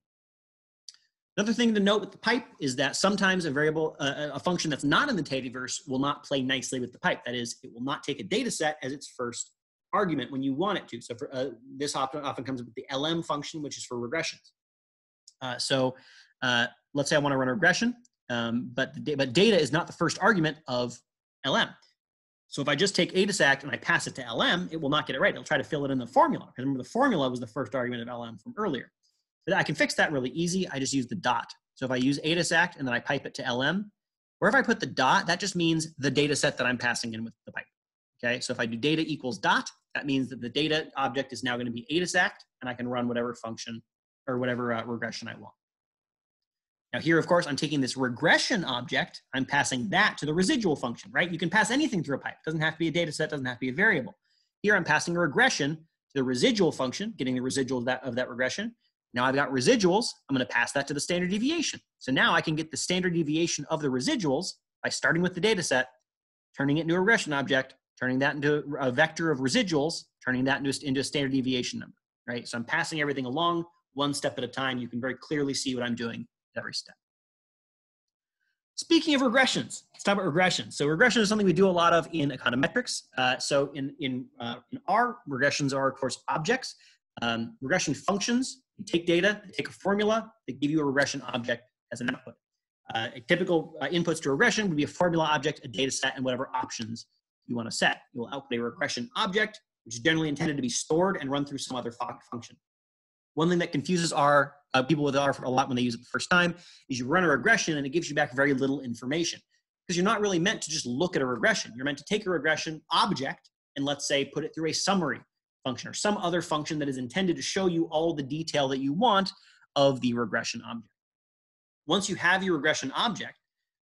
Another thing to note with the pipe is that sometimes a variable, uh, a function that's not in the tidyverse will not play nicely with the pipe. That is, it will not take a data set as its first argument when you want it to. So for, uh, this often, often comes with the LM function, which is for regressions. Uh, so uh, let's say I want to run a regression, um, but, the, but data is not the first argument of LM. So if I just take ATUSACT and I pass it to LM, it will not get it right. It'll try to fill it in the formula. Because remember, the formula was the first argument of LM from earlier. But I can fix that really easy. I just use the dot. So if I use ATUSACT and then I pipe it to LM, wherever I put the dot, that just means the data set that I'm passing in with the pipe. Okay, so if I do data equals dot, that means that the data object is now going to be ATUSACT, and I can run whatever function or whatever uh, regression I want. Now here, of course, I'm taking this regression object, I'm passing that to the residual function, right? You can pass anything through a pipe. It doesn't have to be a data set, doesn't have to be a variable. Here I'm passing a regression to the residual function, getting the residual of that, of that regression, now I've got residuals. I'm going to pass that to the standard deviation. So now I can get the standard deviation of the residuals by starting with the data set, turning it into a regression object, turning that into a vector of residuals, turning that into, into a standard deviation number, right? So I'm passing everything along one step at a time. You can very clearly see what I'm doing every step. Speaking of regressions, let's talk about regressions. So regression is something we do a lot of in econometrics. Uh, so in, in, uh, in R, regressions are, of course, objects. Um, regression functions you take data, take a formula, they give you a regression object as an output. Uh, typical uh, inputs to regression would be a formula object, a data set, and whatever options you want to set. You will output a regression object, which is generally intended to be stored and run through some other function. One thing that confuses our uh, people with R a lot when they use it the first time is you run a regression and it gives you back very little information because you're not really meant to just look at a regression. You're meant to take a regression object and let's say put it through a summary function or some other function that is intended to show you all the detail that you want of the regression object. Once you have your regression object,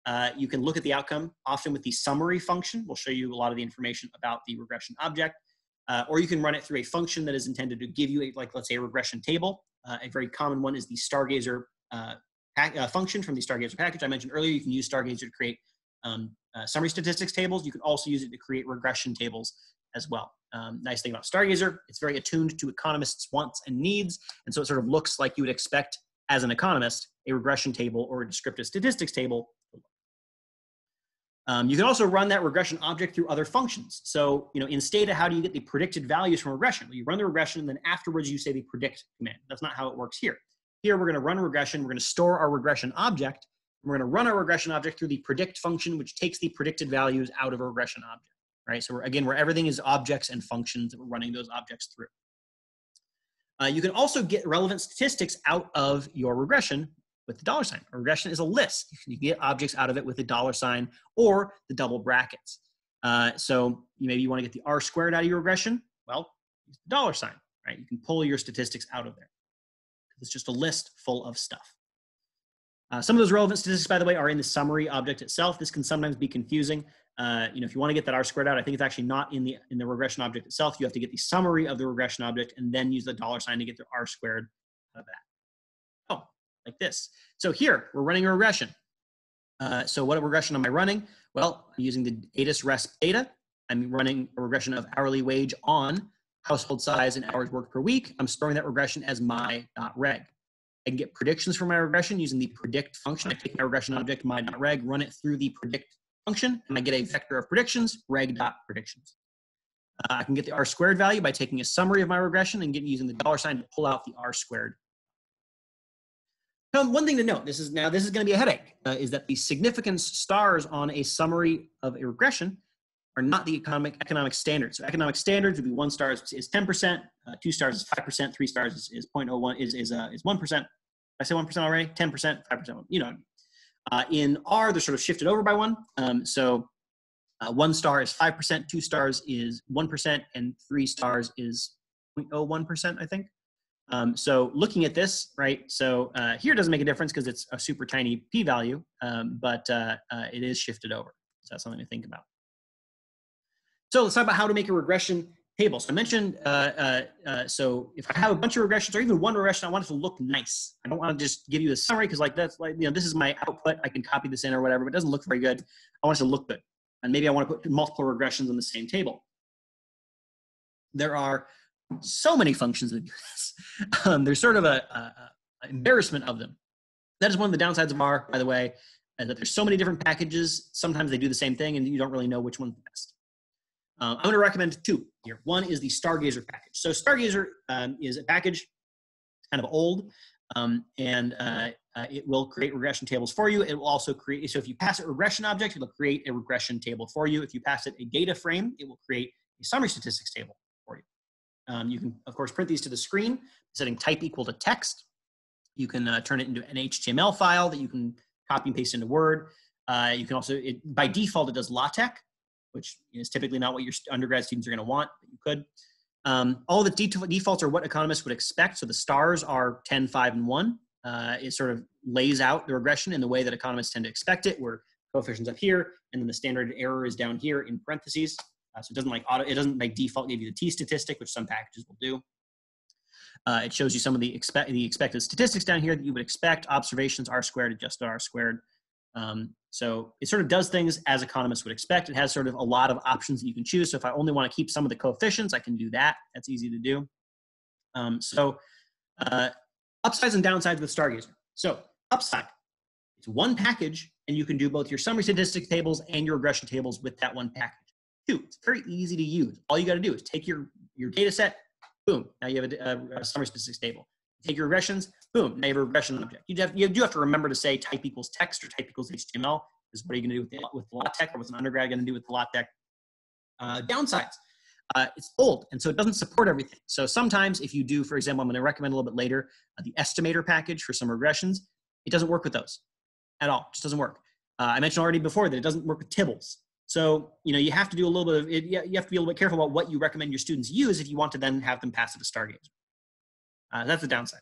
uh, you can look at the outcome often with the summary function. We'll show you a lot of the information about the regression object. Uh, or you can run it through a function that is intended to give you, a, like let's say, a regression table. Uh, a very common one is the Stargazer uh, uh, function from the Stargazer package. I mentioned earlier, you can use Stargazer to create um, uh, summary statistics tables. You can also use it to create regression tables as well. Um, nice thing about Stargazer, it's very attuned to economists' wants and needs, and so it sort of looks like you would expect as an economist a regression table or a descriptive statistics table. Um, you can also run that regression object through other functions. So, you know, in Stata, how do you get the predicted values from regression? Well, you run the regression, and then afterwards you say the predict command. That's not how it works here. Here, we're going to run regression. We're going to store our regression object. And We're going to run our regression object through the predict function, which takes the predicted values out of a regression object, right? So, again, where everything is objects and functions that we're running those objects through. Uh, you can also get relevant statistics out of your regression with the dollar sign. A regression is a list. You can get objects out of it with the dollar sign or the double brackets. Uh, so you maybe you want to get the R squared out of your regression. Well, use the dollar sign, right? You can pull your statistics out of there. It's just a list full of stuff. Uh, some of those relevant statistics, by the way, are in the summary object itself. This can sometimes be confusing. Uh, you know, if you want to get that R squared out, I think it's actually not in the in the regression object itself. You have to get the summary of the regression object and then use the dollar sign to get the R squared out of that. Like this. So here we're running a regression. Uh, so what regression am I running? Well, I'm using the ATUS RESP data. I'm running a regression of hourly wage on household size and hours worked per week. I'm storing that regression as my.reg. I can get predictions for my regression using the predict function. I take my regression object, my.reg, run it through the predict function, and I get a vector of predictions, reg.predictions. Uh, I can get the r squared value by taking a summary of my regression and getting using the dollar sign to pull out the r squared. Now, one thing to note, this is now this is going to be a headache, uh, is that the significance stars on a summary of a regression are not the economic economic standards. So economic standards would be one star is, is 10%, uh, two stars is 5%, three stars is, is 0.01, is, is, uh, is 1%. I say 1% already? 10%, 5%, you know. Uh, in R, they're sort of shifted over by one. Um, so uh, one star is 5%, two stars is 1%, and three stars is 0.01%, I think. Um, so looking at this, right, so uh, here doesn't make a difference because it's a super tiny p-value, um, but uh, uh, it is shifted over. So that's something to think about. So let's talk about how to make a regression table. So I mentioned, uh, uh, uh, so if I have a bunch of regressions or even one regression, I want it to look nice. I don't want to just give you the summary because like that's like, you know, this is my output. I can copy this in or whatever, but it doesn't look very good. I want it to look good. And maybe I want to put multiple regressions on the same table. There are so many functions that do this. Um, there's sort of a, a, a, embarrassment of them. That is one of the downsides of R, by the way, that there's so many different packages. Sometimes they do the same thing, and you don't really know which one's the best. Um, I'm going to recommend two here. One is the Stargazer package. So Stargazer um, is a package, kind of old, um, and uh, uh, it will create regression tables for you. It will also create, so if you pass it a regression object, it'll create a regression table for you. If you pass it a data frame, it will create a summary statistics table um, you can, of course, print these to the screen, setting type equal to text. You can uh, turn it into an HTML file that you can copy and paste into Word. Uh, you can also, it, by default, it does LaTeX, which is typically not what your undergrad students are going to want, but you could. Um, all the defaults are what economists would expect. So the stars are 10, 5, and 1. Uh, it sort of lays out the regression in the way that economists tend to expect it, where coefficients up here, and then the standard error is down here in parentheses. Uh, so it doesn't like auto, it doesn't by default give you the t statistic, which some packages will do. Uh, it shows you some of the expect the expected statistics down here that you would expect. Observations r squared, adjusted r squared. Um, so it sort of does things as economists would expect. It has sort of a lot of options that you can choose. So if I only want to keep some of the coefficients, I can do that. That's easy to do. Um, so uh, upsides and downsides with Stargazer. So upside, it's one package, and you can do both your summary statistics tables and your regression tables with that one package. Two, it's very easy to use. All you got to do is take your, your data set, boom, now you have a, a, summary statistics table. Take your regressions, boom, now you have a regression object. You, have, you do have to remember to say type equals text or type equals HTML, is what are you going to do with, the, with LaTeX or what's an undergrad going to do with LaTeX? Uh, downsides. Uh, it's old, and so it doesn't support everything. So sometimes if you do, for example, I'm going to recommend a little bit later, uh, the estimatr package for some regressions, it doesn't work with those at all. It just doesn't work. Uh, I mentioned already before that it doesn't work with Tibbles. So, you know, you have to do a little bit of it. You have to be a little bit careful about what you recommend your students use if you want to then have them pass it to Stargazer. Uh, that's the downside.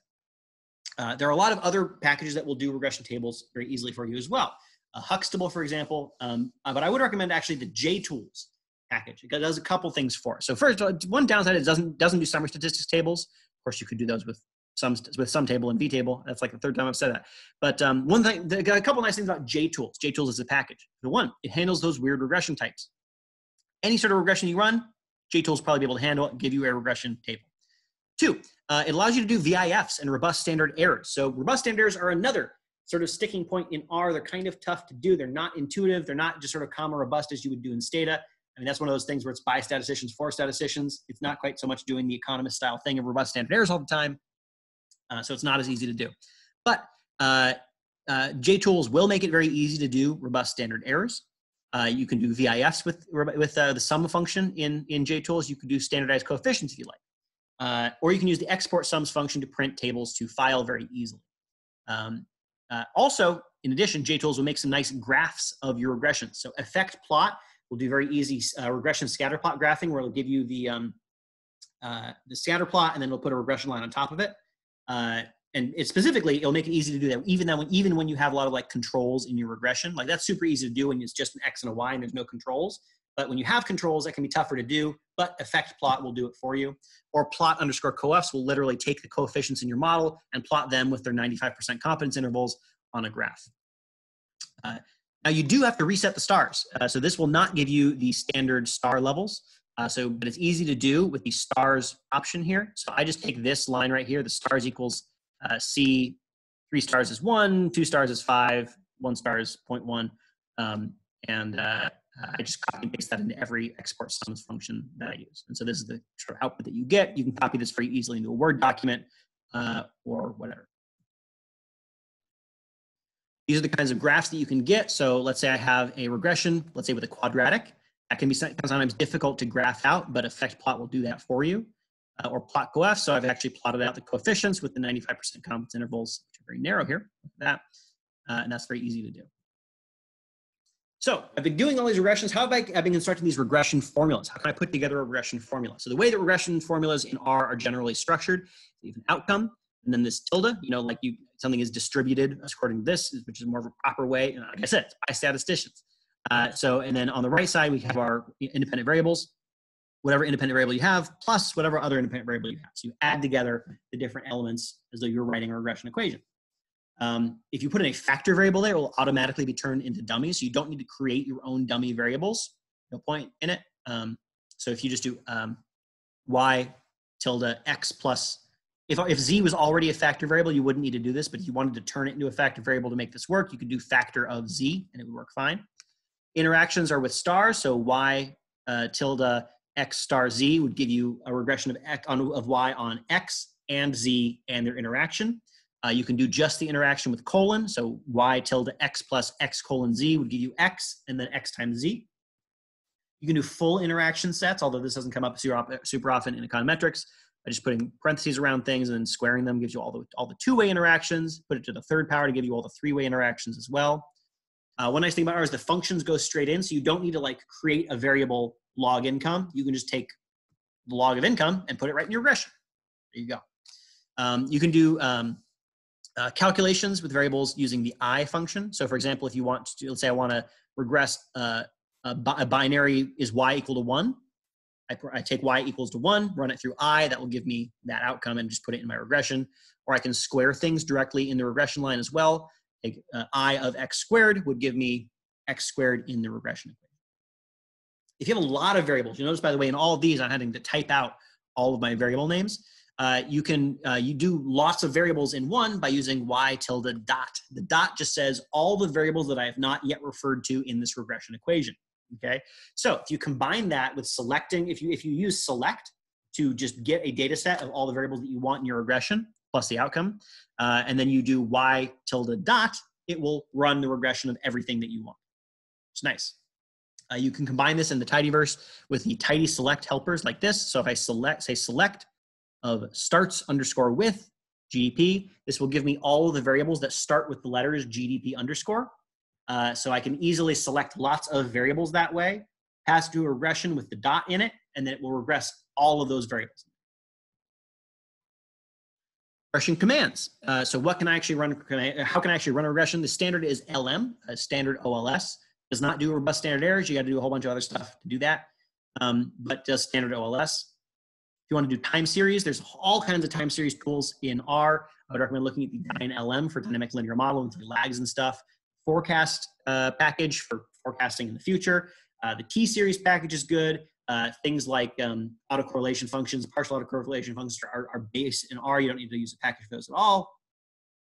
Uh, there are a lot of other packages that will do regression tables very easily for you as well. Uh, Huxtable, for example, um, uh, but I would recommend actually the JTools package. It does a couple things for us. So first, one downside is it doesn't doesn't do summary statistics tables. Of course, you could do those with some with sumtable and vtable. That's like the third time I've said that. But um, one thing, a couple nice things about JTools. JTools is a package. The one, it handles those weird regression types. Any sort of regression you run, JTools probably be able to handle it and give you a regression table. Two, uh, it allows you to do VIFs and robust standard errors. So robust standard errors are another sort of sticking point in R. They're kind of tough to do. They're not intuitive. They're not just sort of comma robust as you would do in Stata. I mean, that's one of those things where it's by statisticians for statisticians. It's not quite so much doing the economist style thing of robust standard errors all the time. Uh, so it's not as easy to do. But uh, uh, JTools will make it very easy to do robust standard errors. Uh, you can do VIFs with, with uh, the sum function in, in JTools. You can do standardized coefficients if you like. Uh, or you can use the export_summs function to print tables to file very easily. Um, also, in addition, JTools will make some nice graphs of your regressions. So effect plot We'll do very easy uh, regression scatter plot graphing where it'll give you the, um, uh, the scatter plot and then it'll put a regression line on top of it. Uh, and it specifically, it'll make it easy to do that even when, even when you have a lot of like controls in your regression. Like that's super easy to do when it's just an X and a Y and there's no controls. But when you have controls, that can be tougher to do, but effect plot will do it for you. Or plot underscore coefs will literally take the coefficients in your model and plot them with their 95% confidence intervals on a graph. Uh, now you do have to reset the stars. Uh, so this will not give you the standard star levels. Uh, so, but it's easy to do with the stars option here. So I just take this line right here, the stars equals uh, C, three stars is one, two stars is five, one star is 0.1. Um, and uh, I just copy and paste that into every export_summs function that I use. And so this is the sort of output that you get. You can copy this very easily into a Word document uh, or whatever. These are the kinds of graphs that you can get. So let's say I have a regression, let's say with a quadratic. That can be sometimes difficult to graph out, but effect plot will do that for you. Uh, or plot coef. So I've actually plotted out the coefficients with the 95% confidence intervals, which are very narrow here. that, uh, and that's very easy to do. So I've been doing all these regressions. How have I I've been constructing these regression formulas? How can I put together a regression formula? So the way that regression formulas in R are generally structured, you have an outcome, and then this tilde, you know, like you something is distributed according to this, which is more of a proper way. And like I said, by statisticians. Uh, so, and then on the right side, we have our independent variables, whatever independent variable you have, plus whatever other independent variable you have. So you add together the different elements as though you're writing a regression equation. Um, if you put in a factor variable there, it will automatically be turned into dummies. So you don't need to create your own dummy variables. No point in it. Um, so if you just do um, y tilde x plus if, if z was already a factor variable, you wouldn't need to do this, but if you wanted to turn it into a factor variable to make this work, you could do factor of z and it would work fine. Interactions are with stars, so y uh, tilde x star z would give you a regression of, x, on, of y on x and z and their interaction. Uh, you can do just the interaction with colon, so y tilde x plus x colon z would give you x and then x times z. You can do full interaction sets, although this doesn't come up super often in econometrics by just putting parentheses around things and then squaring them gives you all the, all the two-way interactions. Put it to the third power to give you all the three-way interactions as well. Uh, one nice thing about is the functions go straight in, so you don't need to like create a variable log income. You can just take the log of income and put it right in your regression. There you go. Um, you can do um, uh, calculations with variables using the I function. So for example, if you want to, let's say I want to regress uh, a, a binary is y equal to one, I, I take y equals to 1, run it through i, that will give me that outcome and just put it in my regression. Or I can square things directly in the regression line as well. Uh, i of x squared would give me x squared in the regression equation. If you have a lot of variables, you notice by the way in all of these I'm having to type out all of my variable names. Uh, you can uh, you do lots of variables in one by using y tilde dot. The dot just says all the variables that I have not yet referred to in this regression equation. Okay, so if you combine that with selecting, if you if you use select to just get a data set of all the variables that you want in your regression plus the outcome, uh, and then you do y tilde dot, it will run the regression of everything that you want. It's nice. Uh, you can combine this in the tidyverse with the tidy select helpers like this. So if I select, say select of starts underscore with GDP, this will give me all of the variables that start with the letters GDP underscore. Uh, so I can easily select lots of variables that way, pass through a regression with the dot in it, and then it will regress all of those variables. Regression commands. Uh, so what can I actually run, how can I actually run a regression? The standard is LM, standard OLS. Does not do robust standard errors. You got to do a whole bunch of other stuff to do that, um, but does standard OLS. If you want to do time series, there's all kinds of time series tools in R. I would recommend looking at the DynLM for dynamic linear model with lags and stuff. Forecast uh, package for forecasting in the future. Uh, the tseries package is good. Uh, things like um, autocorrelation functions, partial autocorrelation functions are, are based in R. You don't need to use a package for those at all.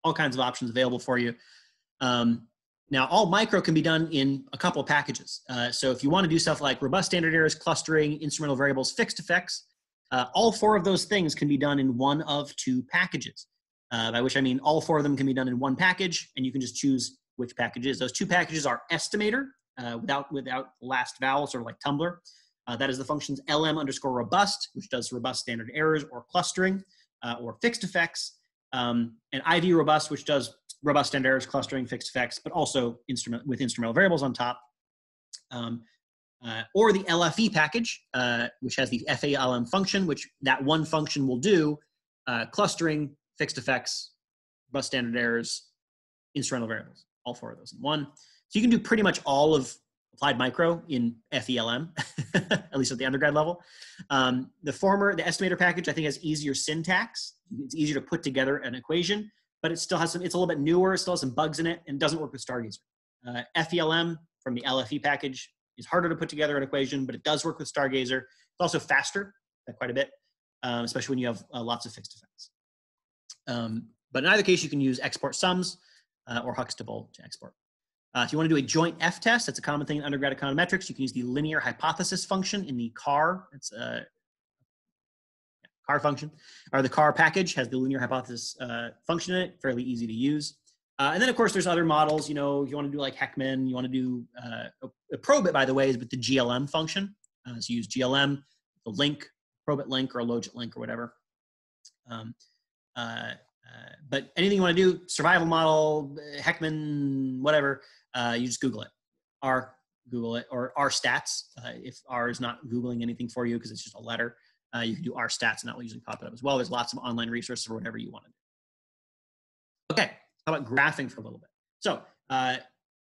All kinds of options available for you. Um, now, all micro can be done in a couple of packages. Uh, so if you want to do stuff like robust standard errors, clustering, instrumental variables, fixed effects, uh, all four of those things can be done in one of two packages. Uh, by which I mean all four of them can be done in one package, and you can just choose which packages. Those two packages are estimatr, uh, without without last vowel, sort of like Tumblr. Uh, that is the functions lm underscore robust, which does robust standard errors or clustering, uh, or fixed effects, um, and IV robust, which does robust standard errors, clustering, fixed effects, but also instrument with instrumental variables on top. Um, uh, or the LFE package, uh, which has the FELM function, which that one function will do uh, clustering, fixed effects, bus standard errors, instrumental variables, all four of those in one. So you can do pretty much all of applied micro in FELM, at least at the undergrad level. Um, the former, the estimatr package, I think has easier syntax. It's easier to put together an equation, but it still has some, it's a little bit newer, still has some bugs in it, and doesn't work with Stargazer. Uh, FELM from the LFE package is harder to put together an equation, but it does work with Stargazer. It's also faster quite a bit, um, especially when you have uh, lots of fixed effects. Um, but in either case, you can use export_summs uh, or Huxtable to export. Uh, if you want to do a joint F test, that's a common thing in undergrad econometrics. You can use the linear hypothesis function in the CAR. It's a CAR function, or the CAR package has the linear hypothesis uh, function in it. Fairly easy to use. Uh, and then, of course, there's other models. You know, if you want to do like Heckman, you want to do uh, a probit, by the way, is with the GLM function. Uh, so you use GLM, the link, probit link, or a logit link, or whatever. Um, uh, uh, but anything you want to do, survival model, Heckman, whatever, uh, you just Google it. R, Google it, or R stats. Uh, if R is not Googling anything for you because it's just a letter, uh, you can do R stats and that will usually pop it up as well. There's lots of online resources for whatever you want to do. Okay, how about graphing for a little bit? So uh,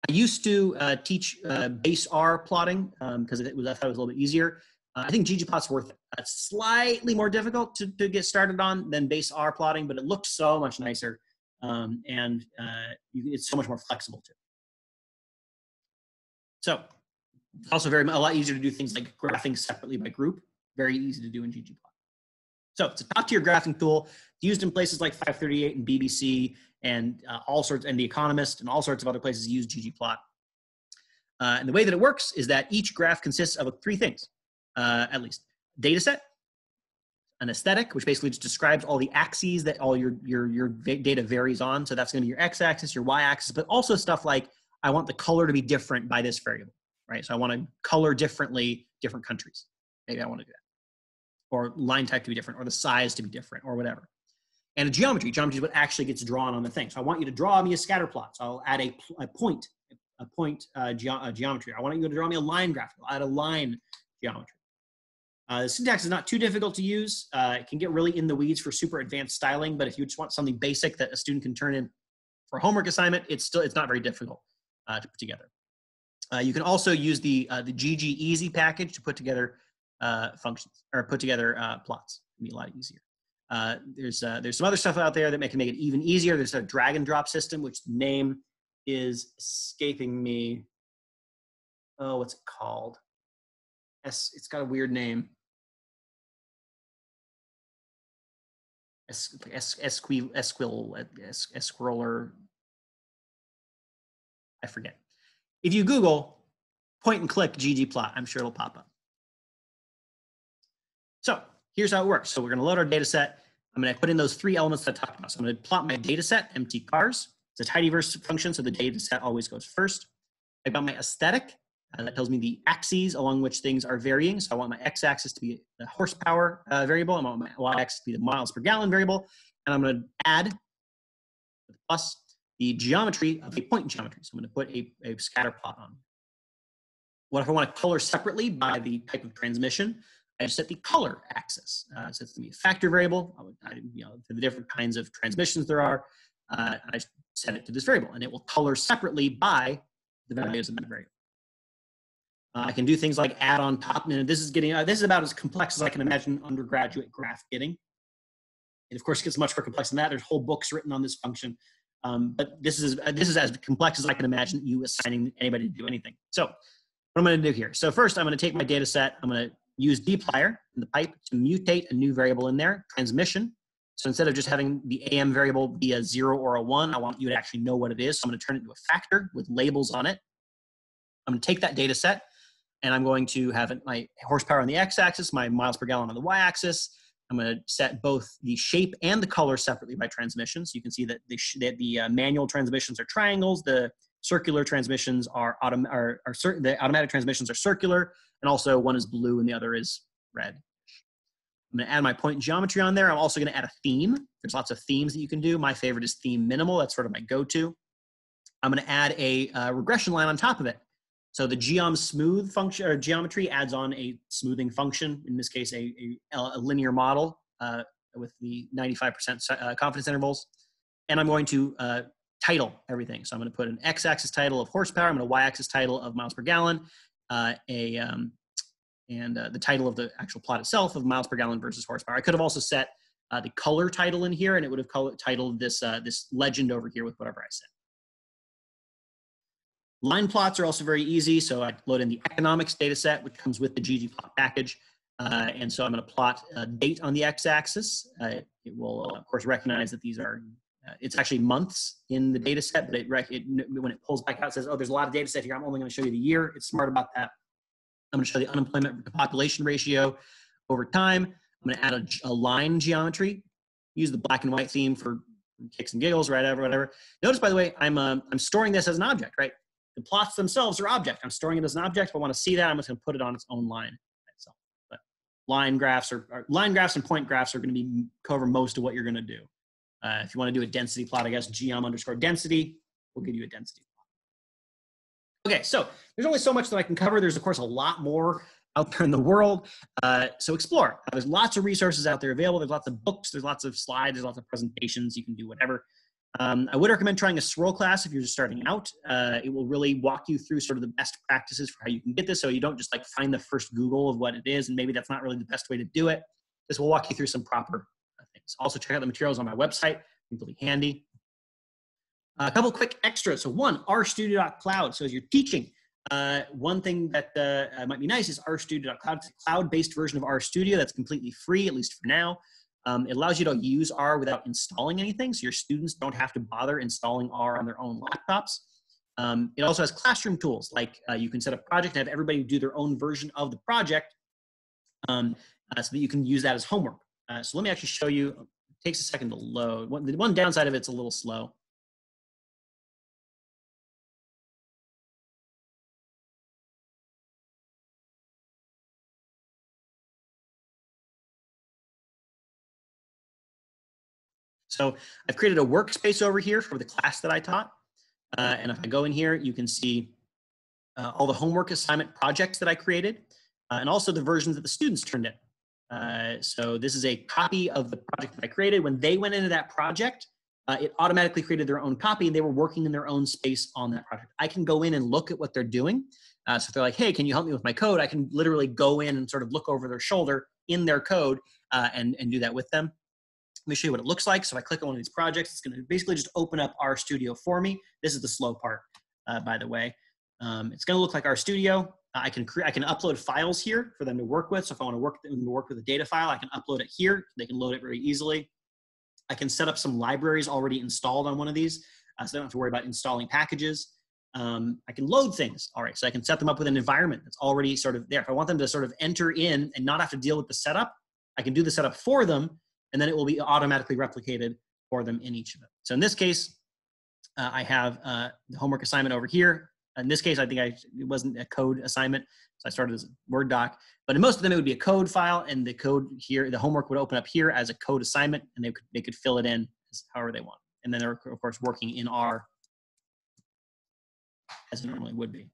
I used to uh, teach base R plotting because um, I thought it was a little bit easier. I think ggplot's worth it. It's slightly more difficult to, to get started on than base R plotting, but it looks so much nicer um, and uh, you, it's so much more flexible too. So it's also very a lot easier to do things like graphing separately by group. Very easy to do in ggplot. So it's a top tier graphing tool used in places like 538 and BBC and uh, all sorts, and The Economist and all sorts of other places use ggplot. Uh, and the way that it works is that each graph consists of three things, uh, at least. Data set, an aesthetic, which basically just describes all the axes that all your, your, your data varies on. So that's gonna be your x-axis, your y-axis, but also stuff like I want the color to be different by this variable, right? So I want to color differently different countries. Maybe I want to do that. Or line type to be different, or the size to be different, or whatever. And a geometry. Geometry is what actually gets drawn on the thing. So I want you to draw me a scatter plot. So I'll add a, a point, a point uh, ge uh, geometry. I want you to draw me a line graph. I'll add a line geometry. Uh, the syntax is not too difficult to use. Uh, it can get really in the weeds for super advanced styling, but if you just want something basic that a student can turn in for a homework assignment, it's still it's not very difficult to put together. Uh, you can also use the, uh, the ggeasy package to put together uh, functions or put together uh, plots. It'll be a lot easier. Uh, there's, there's some other stuff out there that can make it even easier. There's a drag and drop system, which the name is escaping me. Oh, what's it called? Es, it's got a weird name. Es, es, esquil, esquil, es, esquirler, I forget. If you Google point and click ggplot, I'm sure it'll pop up. So here's how it works. So we're going to load our data set. I'm going to put in those three elements that I talked about. So I'm going to plot my data set, mtcars. It's a tidyverse function, so the data set always goes first. I've got my aesthetic. Uh, that tells me the axes along which things are varying. So I want my x-axis to be the horsepower uh, variable. I want my y-axis to be the miles per gallon variable. And I'm going to add plus the geometry of a point geometry. So I'm going to put a, a scatter plot on. What if I want to color separately by the type of transmission? I set the color axis. Uh, so it's going to be a factor variable. I would, I, you know, the different kinds of transmissions there are, uh, I set it to this variable, and it will color separately by the values of that variable. Uh, I can do things like add on top. And this is getting uh, this is about as complex as I can imagine undergraduate graph getting. And of course, it gets much more complex than that. There's whole books written on this function. Um, but this is uh, this is as complex as I can imagine you assigning anybody to do anything. So what I'm going to do here. So first, I'm going to take my data set. I'm going to use dplyr in the pipe to mutate a new variable in there, transmission. So instead of just having the AM variable be a zero or a one, I want you to actually know what it is. So I'm going to turn it into a factor with labels on it. I'm going to take that data set and I'm going to have my horsepower on the x-axis, my miles per gallon on the y-axis. I'm going to set both the shape and the color separately by transmission. So you can see that the, that the uh, manual transmissions are triangles, the circular transmissions are, autom- are, are the automatic transmissions are circular, and also one is blue and the other is red. I'm going to add my point geometry on there. I'm also going to add a theme. There's lots of themes that you can do. My favorite is theme minimal. That's sort of my go-to. I'm going to add a uh, regression line on top of it. So the geom smooth function or geometry adds on a smoothing function. In this case, a, a, a linear model uh, with the 95% uh, confidence intervals. And I'm going to uh, title everything. So I'm going to put an x-axis title of horsepower. I'm going to y-axis title of miles per gallon. Uh, a um, and uh, the title of the actual plot itself of miles per gallon versus horsepower. I could have also set uh, the color title in here, and it would have titled this this legend over here with whatever I said. Line plots are also very easy. So I load in the economics data set, which comes with the ggplot package. Uh, and so I'm going to plot a date on the x-axis. Uh, it will, uh, of course, recognize that these are, uh, it's actually months in the data set, but it, it, when it pulls back out, it says, oh, there's a lot of data set here. I'm only going to show you the year. It's smart about that. I'm going to show the unemployment to population ratio over time. I'm going to add a, a line geometry. Use the black and white theme for kicks and giggles, right? Or whatever. Notice, by the way, I'm uh, I'm storing this as an object, right? The plots themselves are object. I'm storing it as an object. If I want to see that, I'm just going to put it on its own line itself. But line graphs are, line graphs and point graphs are going to be cover most of what you're going to do. Uh, if you want to do a density plot, I guess geom underscore density will give you a density plot. Okay, so there's only so much that I can cover. There's of course a lot more out there in the world. Uh, so explore. There's lots of resources out there available. There's lots of books. There's lots of slides. There's lots of presentations. You can do whatever. Um, I would recommend trying a swirl class if you're just starting out. Uh, it will really walk you through sort of the best practices for how you can get this so you don't just like find the first Google of what it is and maybe that's not really the best way to do it. This will walk you through some proper uh, things. Also check out the materials on my website, really handy. A couple quick extras. So one, rstudio.cloud. So as you're teaching, uh, one thing that uh, might be nice is rstudio.cloud. It's a cloud-based version of RStudio that's completely free, at least for now. Um, it allows you to use R without installing anything, so your students don't have to bother installing R on their own laptops. Um, it also has classroom tools, like uh, you can set a project and have everybody do their own version of the project um, uh, so that you can use that as homework. Uh, so let me actually show you, it takes a second to load. One, the one downside of it's a little slow. So I've created a workspace over here for the class that I taught. Uh, and if I go in here, you can see uh, all the homework assignment projects that I created uh, and also the versions that the students turned in. Uh, so this is a copy of the project that I created. When they went into that project, uh, it automatically created their own copy and they were working in their own space on that project. I can go in and look at what they're doing. Uh, so if they're like, hey, can you help me with my code? I can literally go in and sort of look over their shoulder in their code and, and do that with them. Let me show you what it looks like. So if I click on one of these projects, it's going to basically just open up RStudio for me. This is the slow part, uh, by the way. Um, it's going to look like RStudio. I can create, I can upload files here for them to work with. So if I want to work work with a data file, I can upload it here. They can load it very easily. I can set up some libraries already installed on one of these, uh, so I don't have to worry about installing packages. Um, I can load things. All right, so I can set them up with an environment that's already sort of there. If I want them to sort of enter in and not have to deal with the setup, I can do the setup for them and then it will be automatically replicated for them in each of them. So in this case, uh, I have uh, the homework assignment over here. In this case, I think I, it wasn't a code assignment, so I started as a Word doc. But in most of them, it would be a code file, and the code here, the homework would open up here as a code assignment, and they could they could fill it in however they want. And then they're of course working in R as it normally would be.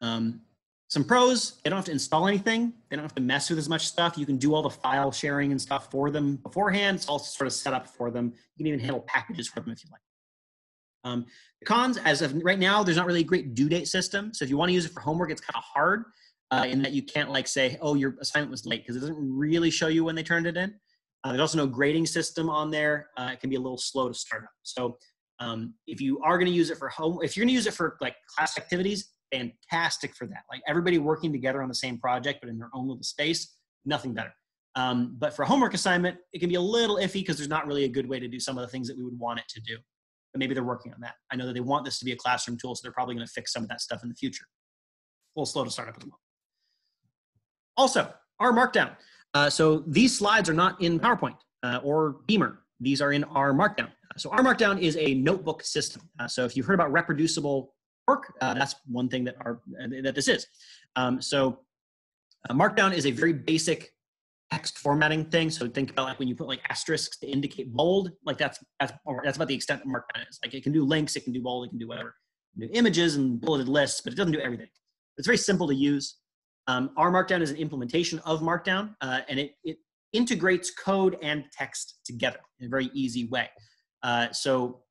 Um, some pros, they don't have to install anything. They don't have to mess with as much stuff. You can do all the file sharing and stuff for them beforehand. It's all sort of set up for them. You can even handle packages for them if you like. Um, the cons, as of right now, there's not really a great due date system. So if you want to use it for homework, it's kind of hard uh, in that you can't like say, oh, your assignment was late because it doesn't really show you when they turned it in. Uh, there's also no grading system on there. Uh, it can be a little slow to start up. So um, if you are going to use it for home, if you're going to use it for like class activities, fantastic for that. Like everybody working together on the same project, but in their own little space, nothing better. Um, but for a homework assignment, it can be a little iffy because there's not really a good way to do some of the things that we would want it to do. But maybe they're working on that. I know that they want this to be a classroom tool, so they're probably going to fix some of that stuff in the future. A little slow to start up as well. Also, R Markdown. Uh, so these slides are not in PowerPoint uh, or Beamer. These are in R Markdown. So R Markdown is a notebook system. Uh, so if you've heard about reproducible work, uh, that's one thing that, our, that this is. Um, so uh, Markdown is a very basic text formatting thing. So think about like when you put like asterisks to indicate bold, like that's that's that's about the extent that Markdown is. Like it can do links, it can do bold, it can do whatever. Can do images and bulleted lists, but it doesn't do everything. It's very simple to use. Um, R Markdown is an implementation of Markdown, uh, and it, it integrates code and text together in a very easy way. Uh, so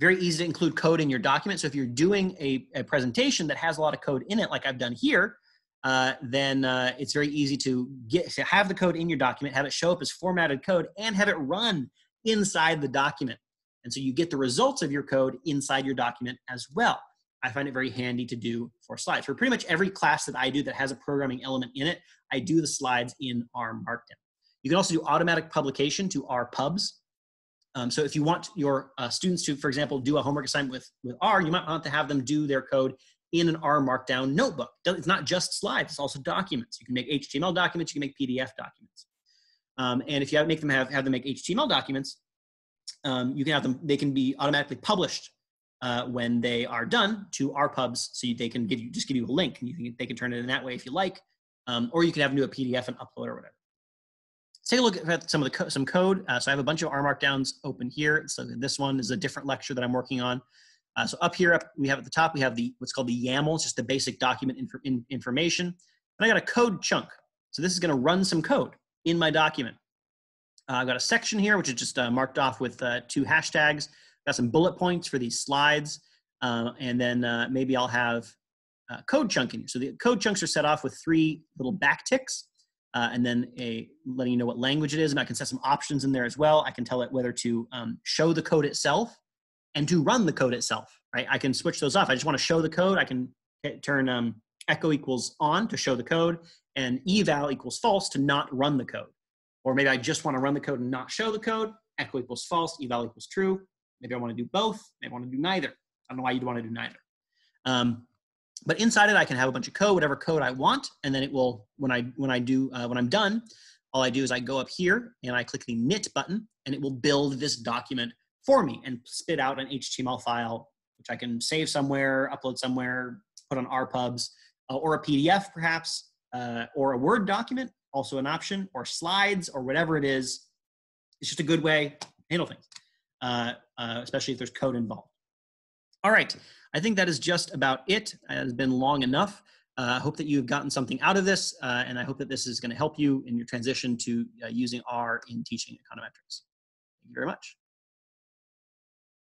very easy to include code in your document. So if you're doing a, a presentation that has a lot of code in it, like I've done here, uh, then uh, it's very easy to get to have the code in your document, have it show up as formatted code, and have it run inside the document. And so you get the results of your code inside your document as well. I find it very handy to do for slides. For pretty much every class that I do that has a programming element in it, I do the slides in R Markdown. You can also do automatic publication to RPubs. Um, so if you want your uh, students to, for example, do a homework assignment with, with R, you might want to have them do their code in an R Markdown notebook. It's not just slides, it's also documents. You can make HTML documents, you can make PDF documents. Um, and if you have, make them have, have them make HTML documents, um, you can have them, they can be automatically published uh, when they are done to RPubs so they can give you, just give you a link and you can, they can turn it in that way if you like. Um, or you can have them do a PDF and upload or whatever. Take a look at some of the co some code. Uh, so I have a bunch of R Markdowns open here. So this one is a different lecture that I'm working on. Uh, so up here, up, we have at the top, we have the what's called the YAML, it's just the basic document inf in, information. And I got a code chunk. So this is going to run some code in my document. Uh, I've got a section here, which is just uh, marked off with uh, two hashtags. Got some bullet points for these slides. Uh, and then uh, maybe I'll have code chunk in here. So the code chunks are set off with three little backticks. And then a letting you know what language it is. And I can set some options in there as well. I can tell it whether to um, show the code itself and to run the code itself, right? I can switch those off. I just want to show the code. I can hit, turn um, echo equals on to show the code and eval equals false to not run the code. Or maybe I just want to run the code and not show the code. Echo equals false, eval equals true. Maybe I want to do both. Maybe I want to do neither. I don't know why you'd want to do neither. Um, but inside it, I can have a bunch of code, whatever code I want, and then it will when I when I do uh, when I'm done, all I do is I go up here and I click the knit button, and it will build this document for me and spit out an HTML file, which I can save somewhere, upload somewhere, put on RPubs, uh, or a PDF perhaps, uh, or a Word document, also an option, or slides, or whatever it is. It's just a good way to handle things, uh, uh especially if there's code involved. All right, I think that is just about it. It has been long enough. Uh, I hope that you've gotten something out of this, uh, and I hope that this is going to help you in your transition to using R in teaching econometrics. Thank you very much.